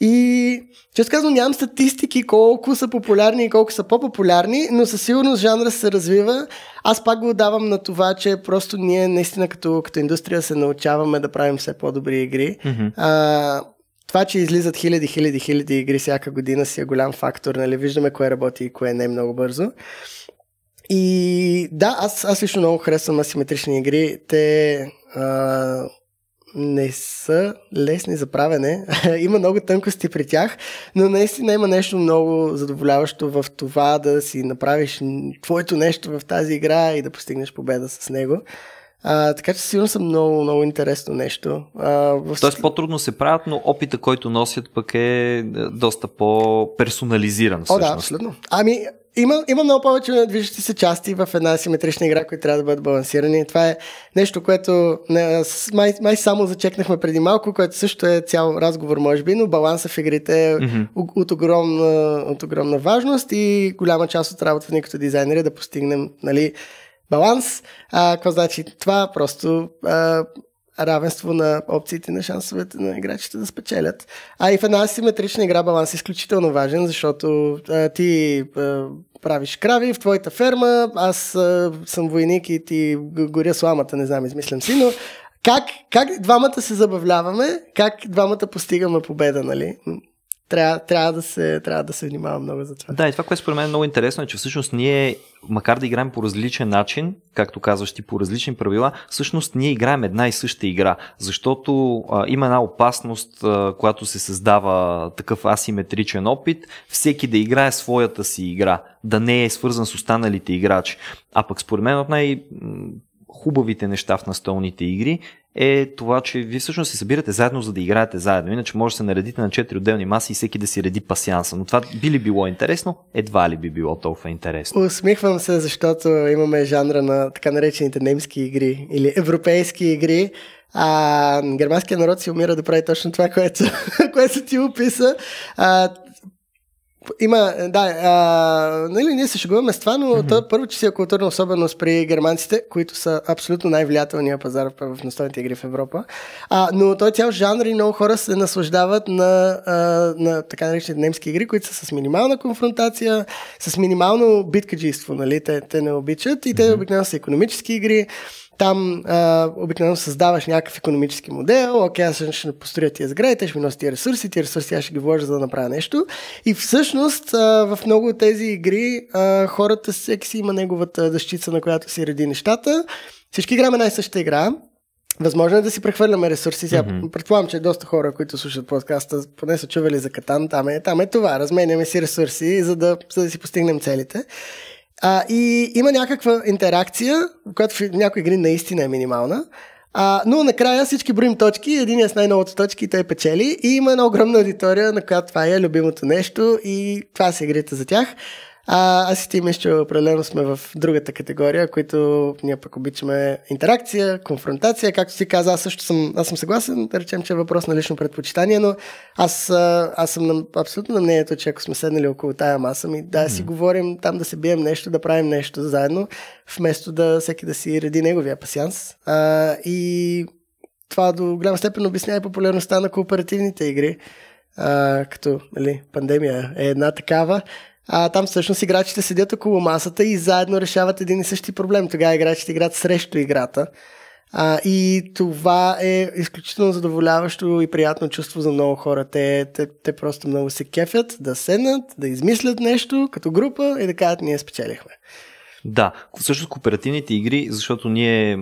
И често казвам, нямам статистики колко са популярни и колко са по-популярни, но със сигурност жанра се развива. Аз пак го давам на това, че просто ние наистина като, като индустрия се научаваме да правим все по-добри игри. Mm-hmm. А, това, че излизат хиляди, хиляди, хиляди игри всяка година си е голям фактор, нали? Виждаме кое работи и кое не е много бързо. И да, аз, аз лично много харесвам асиметрични игри. Те а, не са лесни за правене. има много тънкости при тях, но наистина има нещо много задоволяващо в това да си направиш твоето нещо в тази игра и да постигнеш победа с него. А, така че сигурно съм много, много интересно нещо. А, в... Тоест по-трудно се правят, но опита, който носят пък е, е доста по-персонализиран. О, да, абсолютно. Ами, има, има много повече движещи се части в една симетрична игра, които трябва да бъдат балансирани. Това е нещо, което не, май, май само зачекнахме преди малко, което също е цял разговор, може би, но баланса в игрите е mm-hmm. от, огромна, от огромна важност и голяма част от работата ни като дизайнери е да постигнем нали, баланс. А, значи това? Просто а, равенство на опциите на шансовете на играчите да спечелят. А и в една симетрична игра баланс е изключително важен, защото а, ти а, правиш крави в твоята ферма, аз а, съм войник и ти горя сламата, не знам, измислям си, но как, как двамата се забавляваме, как двамата постигаме победа, нали? Трябва, трябва, да се, трябва да се внимава много за това. Да, и това, което според мен е много интересно е, че всъщност ние, макар да играем по различен начин, както казваш ти, по различни правила, всъщност ние играем една и съща игра, защото а, има една опасност, а, когато се създава такъв асиметричен опит, всеки да играе своята си игра, да не е свързан с останалите играчи. А пък според мен от най- хубавите неща в настолните игри е това, че вие всъщност се събирате заедно, за да играете заедно. Иначе може да се наредите на 4 отделни маси и всеки да си реди пасианса. Но това би ли било интересно? Едва ли би било толкова интересно. Усмихвам се, защото имаме жанра на така наречените немски игри или европейски игри. А германският народ си умира да прави точно това, което, което ти описа. А, има, да, а, нали, ние се шегуваме с това, но mm-hmm. то, първо, че си е културна особеност при германците, които са абсолютно най-влиятелния пазар в, в настойните игри в Европа. А, но той е цял жанр и много хора се наслаждават на, а, на така наречените немски игри, които са с минимална конфронтация, с минимално биткаджийство, нали, те, те не обичат и те mm-hmm. обикновено са економически игри. Там а, обикновено създаваш някакъв економически модел, окей, аз ще построя тия сгради, те ще ми носят тия ресурси, тия ресурси аз ще ги вложа за да направя нещо. И всъщност а, в много от тези игри а, хората, всеки си има неговата дъщица, на която си реди нещата. Всички играме най-същата игра, Възможно е да си прехвърляме ресурси. Сега mm-hmm. предполагам, че доста хора, които слушат подкаста, поне са чували за Катан. Там е, там е това. Разменяме си ресурси, за да, за да си постигнем целите. А, и има някаква интеракция, която в някои игри наистина е минимална. А, но накрая всички броим точки, един е с най-новото точки той печели. И има една огромна аудитория, на която това е любимото нещо и това са игрите за тях. А, аз и ти че определено сме в другата категория, които ние пък обичаме интеракция, конфронтация. Както си каза, аз също съм, аз съм съгласен, да речем, че е въпрос на лично предпочитание, но аз, аз съм на, абсолютно на мнението, че ако сме седнали около тая маса, ми да си mm. говорим там да се бием нещо, да правим нещо заедно, вместо да всеки да си реди неговия пасянс. А, и това до голяма степен обяснява и популярността на кооперативните игри. А, като нали, пандемия е една такава а, там всъщност играчите седят около масата и заедно решават един и същи проблем. Тогава играчите играят срещу играта. А, и това е изключително задоволяващо и приятно чувство за много хора. Те, те, те просто много се кефят да седнат, да измислят нещо като група и да кажат ние спечелихме. Да, всъщност кооперативните игри, защото ние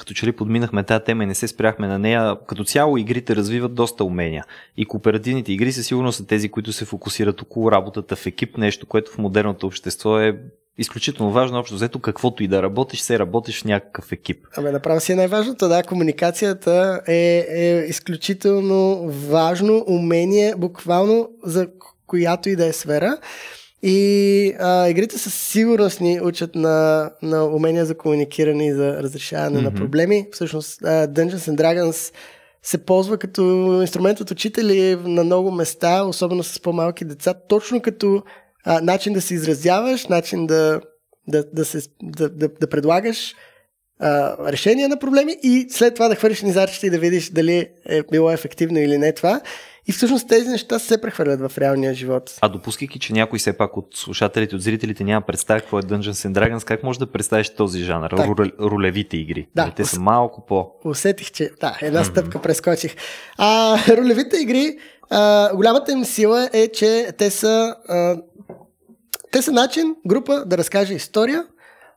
като че ли подминахме тази тема и не се спряхме на нея, като цяло игрите развиват доста умения. И кооперативните игри със сигурност са тези, които се фокусират около работата в екип, нещо, което в модерното общество е изключително важно, общо взето каквото и да работиш, се работиш в някакъв екип. Абе, направо си е най-важното, да, комуникацията е, е изключително важно умение, буквално за която и да е сфера. И а, игрите със сигурност ни учат на, на умения за комуникиране и за разрешаване mm-hmm. на проблеми. Всъщност а, Dungeons and Dragons се ползва като инструмент от учители на много места, особено с по-малки деца, точно като а, начин да се изразяваш, начин да, да, да, се, да, да, да предлагаш а, решения на проблеми и след това да хвърлиш низарчета и да видиш дали е било ефективно или не това. И всъщност тези неща се прехвърлят в реалния живот. А допускайки, че някой все пак от слушателите, от зрителите няма представя какво е Dungeons and Dragons, как може да представиш този жанр? Так. Ролевите игри. Да, нали, те са малко по... Усетих, че да, една стъпка прескочих. А, ролевите игри, а, голямата им сила е, че те са, а, те са начин група да разкаже история,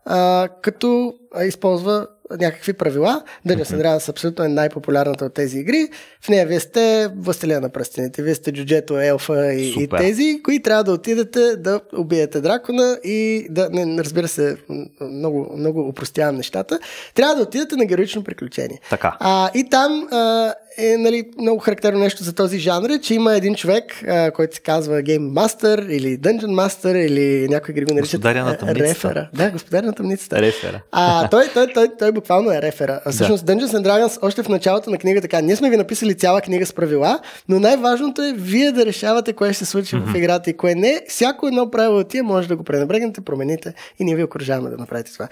а, като използва някакви правила. And Dragons абсолютно е най-популярната от тези игри. В нея вие сте властелия на пръстените, вие сте джуджето, елфа и, и тези, които трябва да отидете да убиете дракона и да, не, разбира се, много, много упростявам нещата, трябва да отидете на героично приключение. Така. А, и там а, е нали, много характерно нещо за този жанр, е, че има един човек, а, който се казва Game Master или Dungeon Master или някой ги го наричат рефера. Да, господаря на тъмницата. Рефера. А, той, той, той, той, буквално е рефера. А, всъщност да. Dungeons and Dragons още в началото на книга така, ние сме ви написали цяла книга с правила, но най-важното е вие да решавате кое ще се случи mm-hmm. в играта и кое не. Всяко едно правило от тия може да го пренебрегнете, промените и ние ви окружаваме да направите това.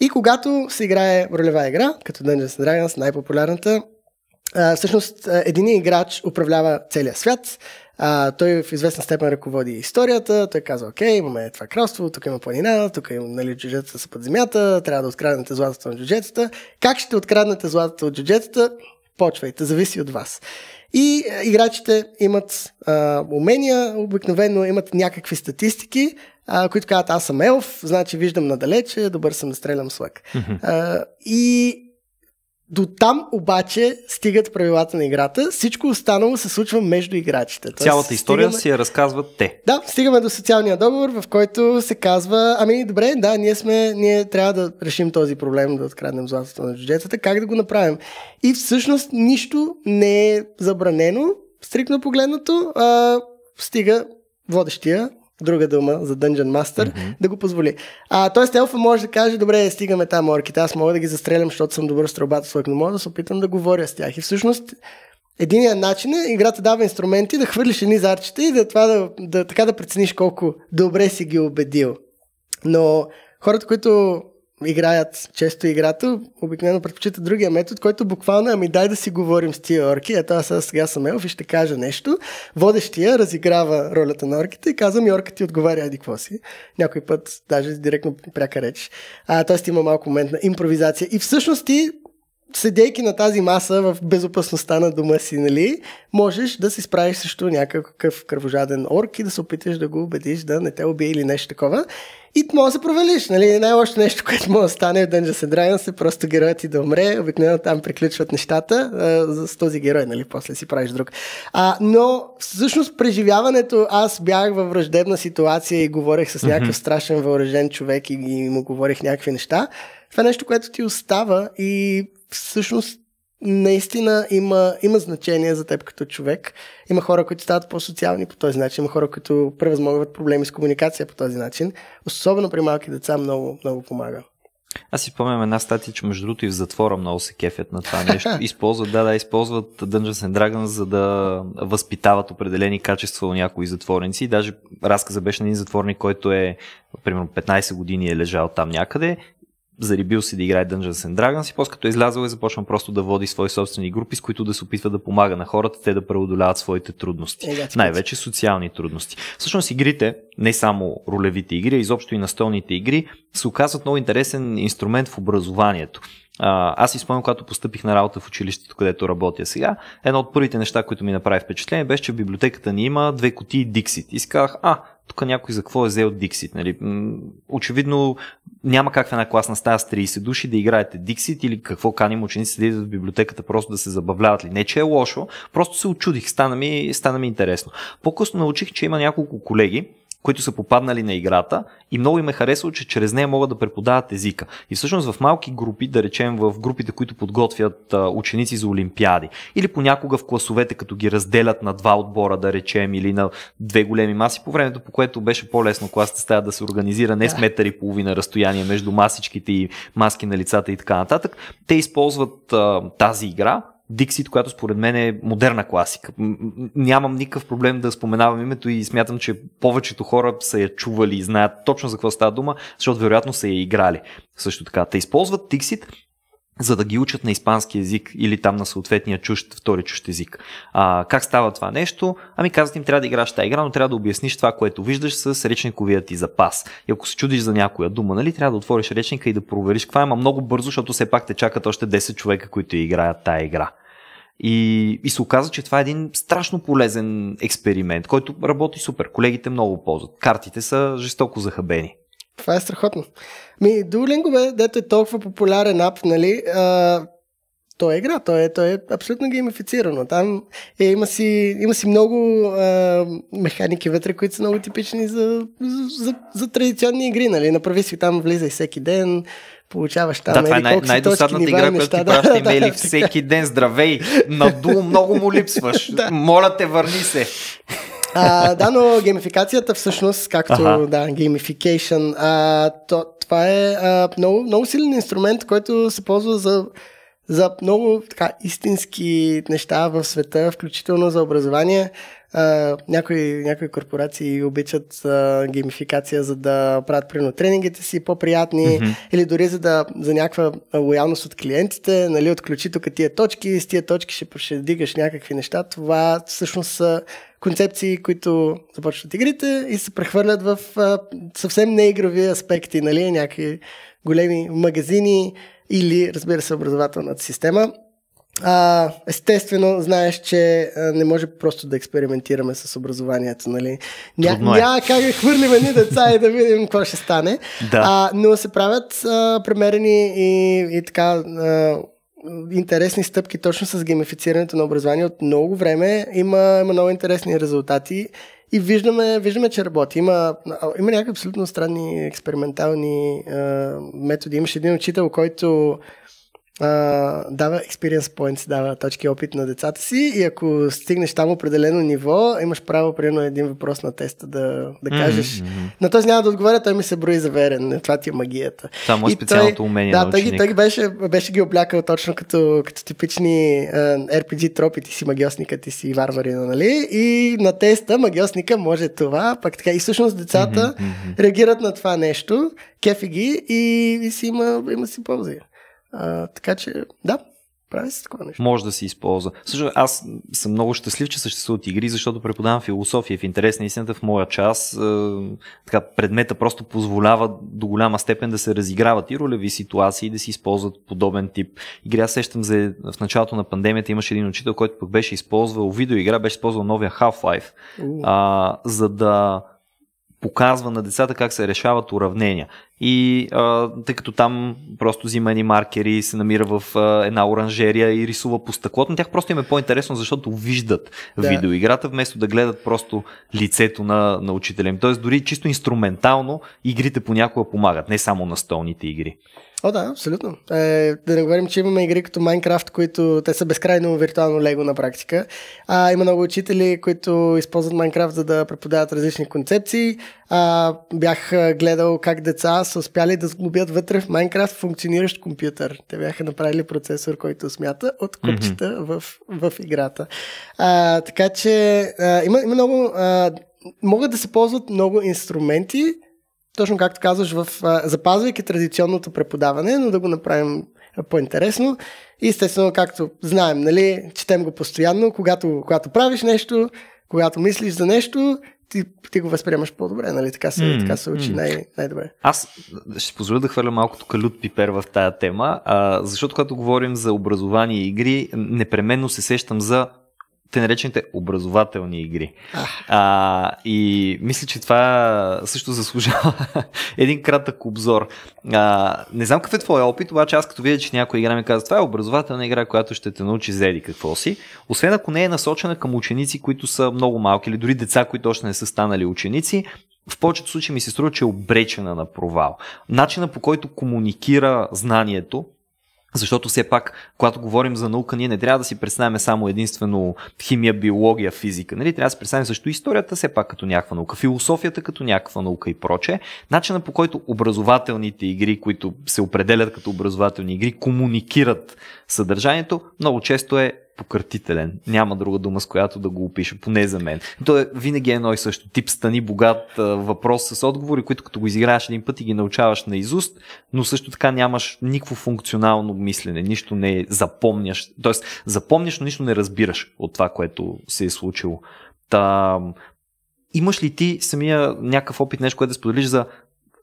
И когато се играе ролева игра, като Dungeons and Dragons, най-популярната, а, всъщност един играч управлява целия свят. А, той в известна степен ръководи историята. Той казва, окей, имаме това кралство, тук има планина, тук има нали, джуджетата са под земята, трябва да откраднете златото на джуджетата. Как ще откраднете златото от джуджетата? Почвайте, зависи от вас. И играчите имат а, умения, обикновено имат някакви статистики, а, които казват, аз съм елф, значи виждам надалече, добър съм да стрелям с лък. Mm-hmm. А, и до там обаче стигат правилата на играта. Всичко останало се случва между играчите. Тоест, Цялата история стигаме... си я разказват те. Да, стигаме до социалния договор, в който се казва, ами добре, да, ние сме, ние трябва да решим този проблем, да откраднем златото на джуджетата, как да го направим. И всъщност нищо не е забранено, стрикно погледнато, а, стига водещия друга дума за Dungeon Master, mm-hmm. да го позволи. А, тоест Елфа може да каже, добре, стигаме там орките, аз мога да ги застрелям, защото съм добър стрелбата свой, но мога да се опитам да говоря с тях. И всъщност Единият начин е играта дава инструменти да хвърлиш едни зарчета и да, това да, да, така да прецениш колко добре си ги убедил. Но хората, които играят често играта, обикновено предпочитат другия метод, който буквално ами дай да си говорим с тия орки. Ето аз сега съм елф и ще кажа нещо. Водещия разиграва ролята на орките и казва ми орка ти отговаря еди какво си. Някой път даже директно пряка реч. А, тоест има малко момент на импровизация. И всъщност ти седейки на тази маса в безопасността на дома си, нали, можеш да се справиш срещу някакъв кръвожаден орк и да се опиташ да го убедиш да не те убие или нещо такова. И може да се провалиш, нали? Най-лошото нещо, което може да стане в Dungeons and Dragons е просто героят ти да умре. Обикновено там приключват нещата а, с този герой, нали? После си правиш друг. А, но всъщност преживяването, аз бях във враждебна ситуация и говорех с някакъв страшен въоръжен човек и, и му говорих някакви неща. Това е нещо, което ти остава и всъщност наистина има, има значение за теб като човек. Има хора, които стават по-социални по този начин, има хора, които превъзмогват проблеми с комуникация по този начин. Особено при малки деца много, много помага. Аз си спомням една статия, че между другото и в затвора много се кефят на това нещо. Използват, да, да, използват Dungeons and Dragons, за да възпитават определени качества у някои затворници. Даже разказа беше на един затворник, който е, примерно, 15 години е лежал там някъде зарибил си да играе Dungeons and Dragons и после като е излязъл е започнал просто да води свои собствени групи, с които да се опитва да помага на хората, те да преодоляват своите трудности. Е, Най-вече социални трудности. Всъщност игрите, не само ролевите игри, а изобщо и настолните игри, се оказват много интересен инструмент в образованието. аз си спомням, когато постъпих на работа в училището, където работя сега, едно от първите неща, които ми направи впечатление, беше, че в библиотеката ни има две кутии Dixit. И си казах, а, тук някой за какво е взел Dixit. Нали? Очевидно няма как в една класна стая с 30 души да играете Dixit или какво каним учениците да идват в библиотеката просто да се забавляват ли. Не, че е лошо, просто се очудих, стана ми, стана ми интересно. По-късно научих, че има няколко колеги, които са попаднали на играта и много им е харесало, че чрез нея могат да преподават езика. И всъщност в малки групи, да речем в групите, които подготвят ученици за олимпиади, или понякога в класовете, като ги разделят на два отбора, да речем, или на две големи маси, по времето, по което беше по-лесно класата стая да се организира не с метър и половина разстояние между масичките и маски на лицата и така нататък, те използват а, тази игра, Dixit, която според мен е модерна класика. Нямам никакъв проблем да споменавам името и смятам, че повечето хора са я чували и знаят точно за какво става дума, защото вероятно са я играли. Също така, те използват Dixit, за да ги учат на испански язик или там на съответния чужд, втори чужд език. А, как става това нещо? Ами казват им, трябва да играш тази игра, но трябва да обясниш това, което виждаш с речниковия ти запас. И ако се чудиш за някоя дума, нали, трябва да отвориш речника и да провериш каква е, много бързо, защото все пак те чакат още 10 човека, които играят тая игра. И, и се оказа, че това е един страшно полезен експеримент, който работи супер. Колегите много ползват. Картите са жестоко захабени. Това е страхотно. Ми, Duolingo, бе, дето е толкова популярен ап, нали, а, то е игра, то е, то е абсолютно геймифицирано. Там е, има, си, има си много а, механики вътре, които са много типични за, за, за, за традиционни игри. Нали? Направи си там, влизай всеки ден, получаваш там. Да, това е най- най-досадната игра, която ти праща имейли всеки ден. Здравей, надул много му липсваш. Моля те, върни се. А, да, но геймификацията всъщност, както ага. да, а, то, това е а, много, много силен инструмент, който се ползва за, за много така, истински неща в света, включително за образование. Някои, някои корпорации обичат uh, геймификация, за да правят прино тренингите си по-приятни mm-hmm. или дори за, да, за някаква лоялност от клиентите, нали, отключи тук тия точки, с тия точки ще, ще дигаш някакви неща. Това всъщност са концепции, които започват игрите и се прехвърлят в uh, съвсем неигрови аспекти, нали, някакви големи магазини или, разбира се, образователната система. А, естествено, знаеш, че а, не може просто да експериментираме с образованието, нали? Ня, е. няма как да хвърлим ни деца и да видим какво ще стане. Да. А, но се правят а, премерени и, и така а, интересни стъпки точно с геймифицирането на образование от много време. Има, има много интересни резултати и виждаме, виждаме че работи. Има, има някакви абсолютно странни експериментални а, методи. Имаше един учител, който а, дава experience points, дава точки опит на децата си и ако стигнеш там определено ниво, имаш право, примерно, един въпрос на теста да, да кажеш. Mm-hmm. На този няма да отговаря, той ми се брои за верен. Това ти е магията. Това е специалното той, умение Да, на той, той беше, беше ги облякал точно като, като типични uh, RPG тропи, ти си магиосника, ти си варварина, нали? И на теста магиосника може това, пък така. И всъщност децата mm-hmm. реагират на това нещо, кефи ги и, и си има, има си ползи. А, така че, да, прави се такова нещо. Може да се използва. Също аз съм много щастлив, че съществуват игри, защото преподавам философия. В интерес на истината в моя час е, така, предмета просто позволява до голяма степен да се разиграват и ролеви ситуации, да се използват подобен тип игри. Аз сещам за в началото на пандемията имаше един учител, който пък беше използвал видеоигра, беше използвал новия Half-Life, uh. а, за да показва на децата как се решават уравнения. И а, тъй като там просто взима едни маркери, се намира в а, една оранжерия и рисува по стъклото, на тях просто им е по-интересно, защото виждат да. видеоиграта, вместо да гледат просто лицето на, на учителя им. Тоест дори чисто инструментално игрите понякога помагат, не само на столните игри. О, да, абсолютно. Е, да не говорим, че имаме игри като Minecraft, които те са безкрайно виртуално лего на практика. А, има много учители, които използват Minecraft за да преподават различни концепции. А, бях гледал как деца са успяли да сглобят вътре в Minecraft функциониращ компютър. Те бяха направили процесор, който смята от купчета mm-hmm. в, в играта. А, така че а, има, има много. А, могат да се ползват много инструменти, точно както казваш, в, запазвайки традиционното преподаване, но да го направим по-интересно. И естествено, както знаем, нали, четем го постоянно, когато, когато правиш нещо, когато мислиш за нещо, ти, ти го възприемаш по-добре, нали? Така се, mm, така се учи mm. най- най-добре. Аз ще позволя да хвърля малко тук лют пипер в тая тема, а, защото когато говорим за образование и игри, непременно се сещам за те наречените образователни игри. А, и мисля, че това също заслужава един кратък обзор. А, не знам какъв е твой опит, обаче аз като видя, че някой игра ми казва, това е образователна игра, която ще те научи зеди какво си. Освен ако не е насочена към ученици, които са много малки или дори деца, които още не са станали ученици, в повечето случаи ми се струва, че е обречена на провал. Начина по който комуникира знанието защото все пак, когато говорим за наука, ние не трябва да си представяме само единствено химия, биология, физика. Нали? Трябва да си представим също историята все пак като някаква наука, философията като някаква наука и проче. Начина по който образователните игри, които се определят като образователни игри, комуникират съдържанието, много често е пократителен. Няма друга дума, с която да го опиша, поне за мен. То е винаги едно и също. Тип стани богат въпрос с отговори, които като го изиграеш един път и ги научаваш на изуст, но също така нямаш никакво функционално мислене, нищо не запомняш. Тоест, запомняш, но нищо не разбираш от това, което се е случило. Та, имаш ли ти самия някакъв опит, нещо, което да споделиш за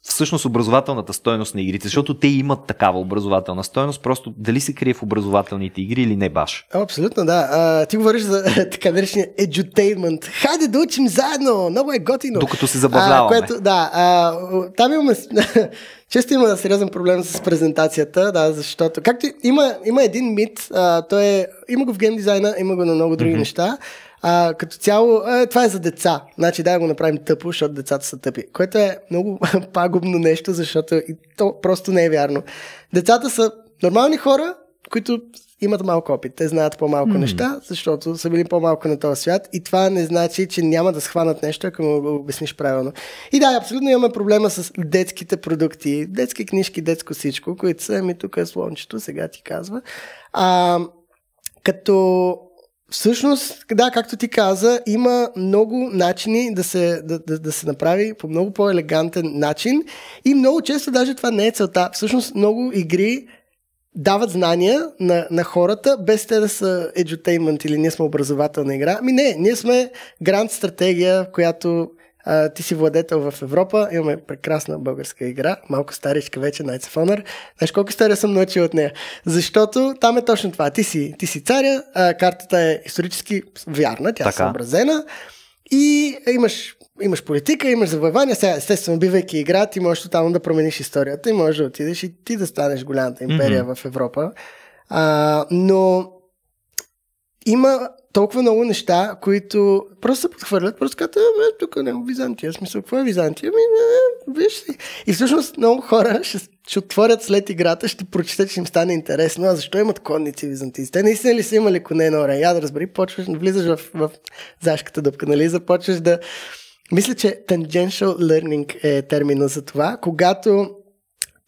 всъщност образователната стойност на игрите, защото те имат такава образователна стойност, просто дали се крие в образователните игри или не баш. Абсолютно, да. А, ти говориш за така наречения edutainment. Хайде да учим заедно, много е готино. Докато се забавляваме. А, което, да, а, там имаме често има сериозен проблем с презентацията, да, защото както има, има един мит, а, той е, има го в гейм дизайна, има го на много други mm-hmm. неща, а, като цяло, а, това е за деца. Значи да го направим тъпо, защото децата са тъпи. Което е много пагубно нещо, защото и то просто не е вярно. Децата са нормални хора, които имат малко опит. Те знаят по-малко mm. неща, защото са били по-малко на този свят и това не значи, че няма да схванат нещо, ако му го обясниш правилно. И да, абсолютно имаме проблема с детските продукти, детски книжки, детско всичко, които са, ми тук е слончето, сега ти казва. А, като Всъщност, да, както ти каза, има много начини да се, да, да, да се направи по много по-елегантен начин и много често даже това не е целта. Всъщност много игри дават знания на, на хората, без те да са edutainment или ние сме образователна игра. Ми не, ние сме гранд стратегия, която а, ти си владетел в Европа, имаме прекрасна българска игра, малко старичка вече, Knights of Honor. Знаеш колко история съм научил от нея? Защото там е точно това. Ти си, ти си царя, а, картата е исторически вярна, тя е съобразена и имаш, имаш политика, имаш завоевания. Сега, естествено, бивайки игра, ти можеш тотално да промениш историята и можеш да отидеш и ти да станеш голямата империя mm-hmm. в Европа. А, но има толкова много неща, които просто се подхвърлят, просто казват, е, тук не Византия, смисъл, какво е Византия? Ами, не, виж си. И всъщност много хора ще, ще отворят след играта, ще прочитат, че им стане интересно, а защо имат конници византийци? Те наистина ли са имали коне на орен? Я да разбери, почваш, влизаш в, в зашката дупка, нали? Започваш да... Мисля, че tangential learning е термина за това, когато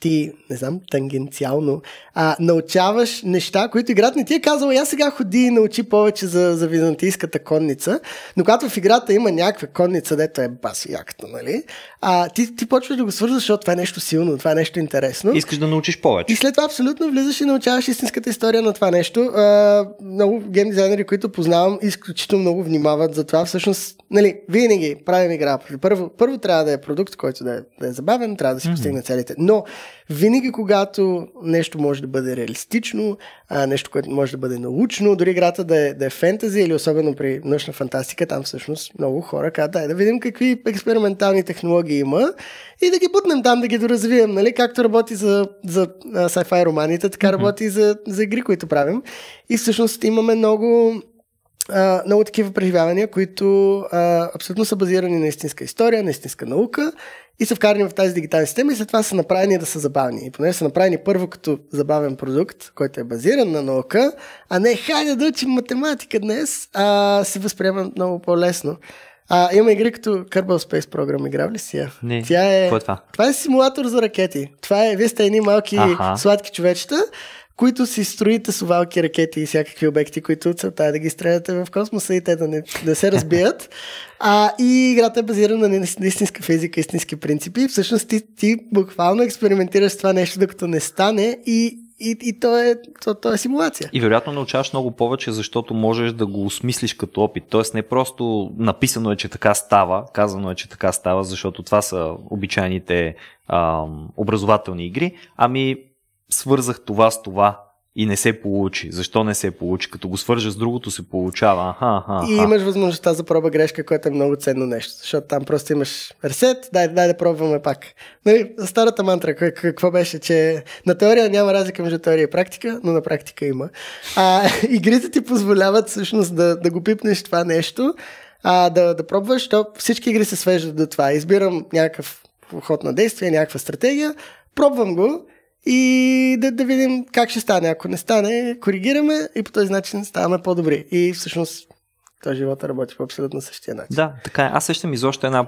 ти, не знам, тангенциално, а, научаваш неща, които играта не ти е казала, я сега ходи и научи повече за, за византийската конница, но когато в играта има някаква конница, дето е баси яката, нали, а, ти, ти почваш да го свързваш, защото това е нещо силно, това е нещо интересно. Искаш да научиш повече. И след това абсолютно влизаш и научаваш истинската история на това нещо. А, много гейм дизайнери, които познавам, изключително много внимават за това. Всъщност, нали, винаги правим игра. Първо, първо трябва да е продукт, който да е, да е забавен, трябва да си mm-hmm. постигне целите. Но винаги, когато нещо може да бъде реалистично, а, нещо, което може да бъде научно, дори играта да е, да е фентази или особено при научна фантастика, там всъщност много хора казват, дай да видим какви експериментални технологии има и да ги бутнем там, да ги доразвием, нали? както работи за, за sci-fi романите, така mm-hmm. работи и за, за игри, които правим. И всъщност имаме много Много такива преживявания, които uh, абсолютно са базирани на истинска история, на истинска наука и са вкарани в тази дигитална система и след това са направени да са забавни. И понеже са направени първо като забавен продукт, който е базиран на наука, а не хайде да учим математика днес, а се възприема много по-лесно. А, има игри като Kerbal Space Program, играл ли си я? Не. Тя е, Какво е това? Това е симулатор за ракети. Това е, вие сте едни малки Аха. сладки човечета, които си строите сувалки, ракети и всякакви обекти, които целта е да ги стреляте в космоса и те да не да се разбият. А, и играта е базирана на истинска физика, истински принципи. Всъщност ти, ти буквално експериментираш с това нещо, докато не стане и, и, и то, е, то, то е симулация. И вероятно научаваш много повече, защото можеш да го осмислиш като опит. Тоест не просто написано е, че така става, казано е, че така става, защото това са обичайните ам, образователни игри, ами свързах това с това и не се получи. Защо не се получи? Като го свържа с другото се получава. Аха, аха, И имаш възможността за проба грешка, което е много ценно нещо. Защото там просто имаш ресет, дай, дай да пробваме пак. Нали, старата мантра, какво беше, че на теория няма разлика между теория и практика, но на практика има. А, игрите ти позволяват всъщност да, да го пипнеш това нещо, а, да, да пробваш, то всички игри се свеждат до това. Избирам някакъв ход на действие, някаква стратегия, пробвам го и да, да видим как ще стане. Ако не стане, коригираме и по този начин ставаме по-добри. И всъщност този живота работи по абсолютно същия начин. Да, така е. Аз сещам и още, една,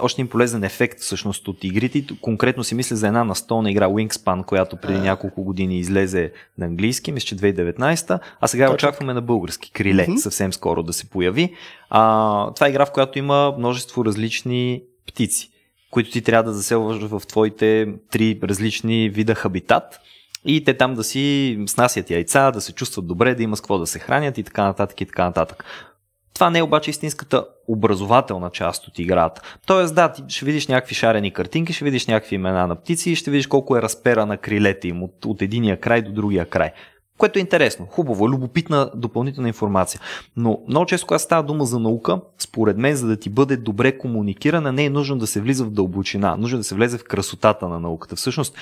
още един полезен ефект всъщност от игрите. Конкретно си мисля за една настолна игра Wingspan, която преди а. няколко години излезе на английски, мисля, че 2019, а сега Точно. очакваме на български. Криле mm-hmm. съвсем скоро да се появи. А, това е игра, в която има множество различни птици които ти трябва да заселваш в твоите три различни вида хабитат и те там да си снасят яйца, да се чувстват добре, да има с какво да се хранят и така нататък и така нататък. Това не е обаче истинската образователна част от играта. Тоест, да, ти ще видиш някакви шарени картинки, ще видиш някакви имена на птици и ще видиш колко е разпера на крилете им от, от единия край до другия край. Което е интересно, хубаво, любопитна допълнителна информация. Но много често, когато става дума за наука, според мен, за да ти бъде добре комуникирана, не е нужно да се влиза в дълбочина, нужно да се влезе в красотата на науката. Всъщност,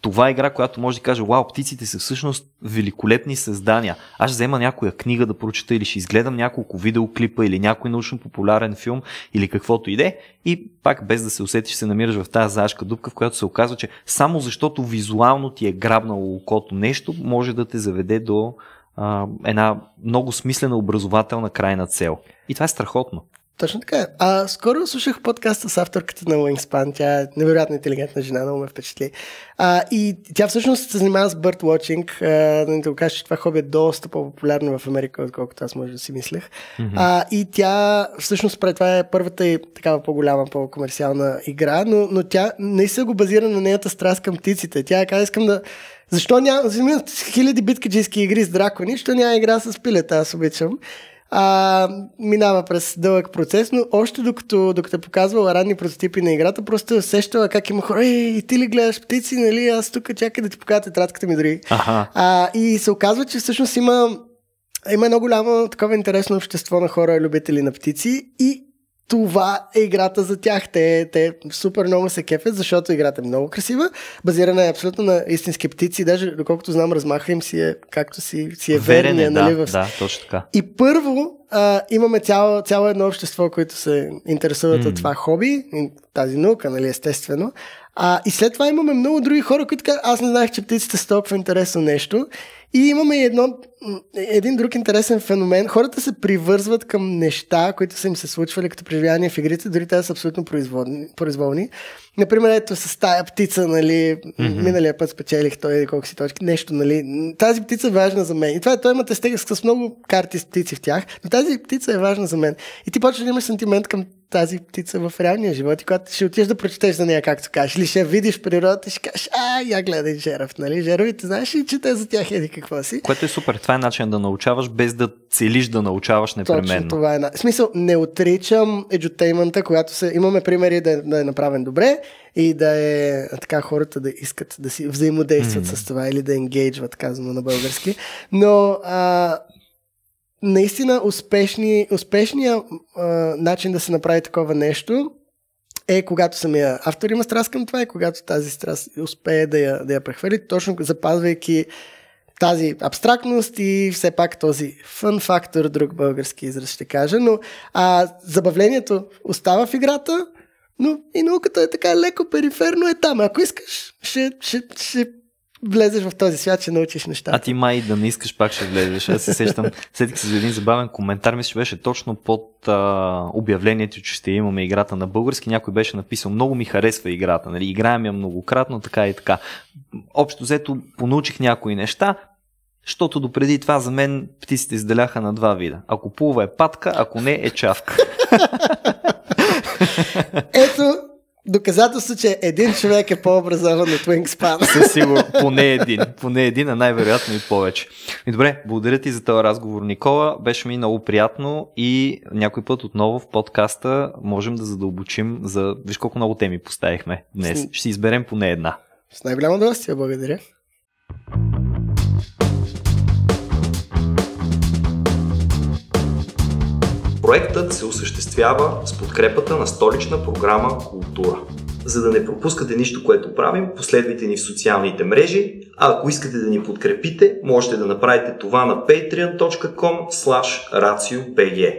това е игра, която може да каже, вау, птиците са всъщност великолепни създания. Аз ще взема някоя книга да прочета или ще изгледам няколко видеоклипа или някой научно-популярен филм или каквото иде и пак без да се усетиш се намираш в тази заешка дупка, в която се оказва, че само защото визуално ти е грабнало окото нещо, може да те заведе до а, една много смислена образователна крайна цел. И това е страхотно. Точно така. А скоро слушах подкаста с авторката на Wingspan. Тя е невероятно интелигентна жена, много ме впечатли. А, и тя всъщност се занимава с birdwatching. Да да го кажа, че това хоби е доста по-популярно в Америка, отколкото аз може да си мислех. Mm-hmm. А, и тя всъщност прави това е първата и такава по-голяма, по-комерциална игра, но, но тя наистина го базира на нейната страст към птиците. Тя каза, искам да защо няма, хиляди биткаджийски игри с дракони, защо няма игра с пилета, аз обичам а, минава през дълъг процес, но още докато, докато е показвала ранни прототипи на играта, просто е усещала как има хора, и ти ли гледаш птици, нали, аз тук чакай да ти покажа тетрадката ми дори. Ага. А, и се оказва, че всъщност има, има едно голямо такова интересно общество на хора, любители на птици и това е играта за тях. Те, те супер много се кефят, защото играта е много красива, базирана е абсолютно на истински птици. Даже, доколкото знам, размаха им си е, както си, си е верен. Е, нали, да, в... да, точно така. И първо а, имаме цяло, цяло едно общество, което се интересуват mm. от това хоби, тази наука, нали, естествено. А, и след това имаме много други хора, които казват, аз не знаех, че птиците са толкова интересно нещо. И имаме едно, един друг интересен феномен. Хората се привързват към неща, които са им се случвали като преживявания в игрите, дори те са абсолютно произволни. произволни. Например, ето с тая птица, нали, mm-hmm. миналия път спечелих той колко си точки, нещо, нали. Тази птица е важна за мен. И това е, той има тестега с много карти с птици в тях, но тази птица е важна за мен. И ти почваш да имаш сантимент към тази птица в реалния живот и когато ще отидеш да прочетеш за нея, както кажеш, или ще видиш природата и ще кажеш, а, я гледай жерав, нали? Жеровите, знаеш ли, че те за тях еди какво си? Което е супер. Това е начин да научаваш, без да целиш да научаваш непременно. Точно това е. В смисъл, не отричам еджутеймента, когато се, имаме примери да, да е направен добре и да е така хората да искат да си взаимодействат mm. с това или да енгейджват, казано на български. Но а, наистина успешни, успешният начин да се направи такова нещо е когато самия автор има страст към това и когато тази страст успее да я, да я прехвърли, точно запазвайки тази абстрактност и все пак този фън фактор, друг български израз ще кажа, но а, забавлението остава в играта, но и науката е така леко периферно е там. Ако искаш, ще, ще, ще влезеш в този свят, ще научиш нещата. А ти май да не искаш, пак ще влезеш. Аз се сещам, сетих се за един забавен коментар, мисля, че беше точно под а, обявлението, че ще имаме играта на български. Някой беше написал, много ми харесва играта, нали? играем я многократно, така и така. Общо взето понаучих някои неща, защото допреди това за мен птиците изделяха на два вида. Ако плува е патка, ако не е чавка. Ето, доказателство, че един човек е по-образован от Wingspan. Със сигурно, поне един, поне един, а най-вероятно и повече. И добре, благодаря ти за този разговор, Никола. Беше ми много приятно и някой път отново в подкаста можем да задълбочим за... Виж колко много теми поставихме днес. Ще си изберем поне една. С най-голямо удоволствие, благодаря. Проектът се осъществява с подкрепата на столична програма Култура. За да не пропускате нищо, което правим, последвайте ни в социалните мрежи, а ако искате да ни подкрепите, можете да направите това на patreon.com RACIOBG.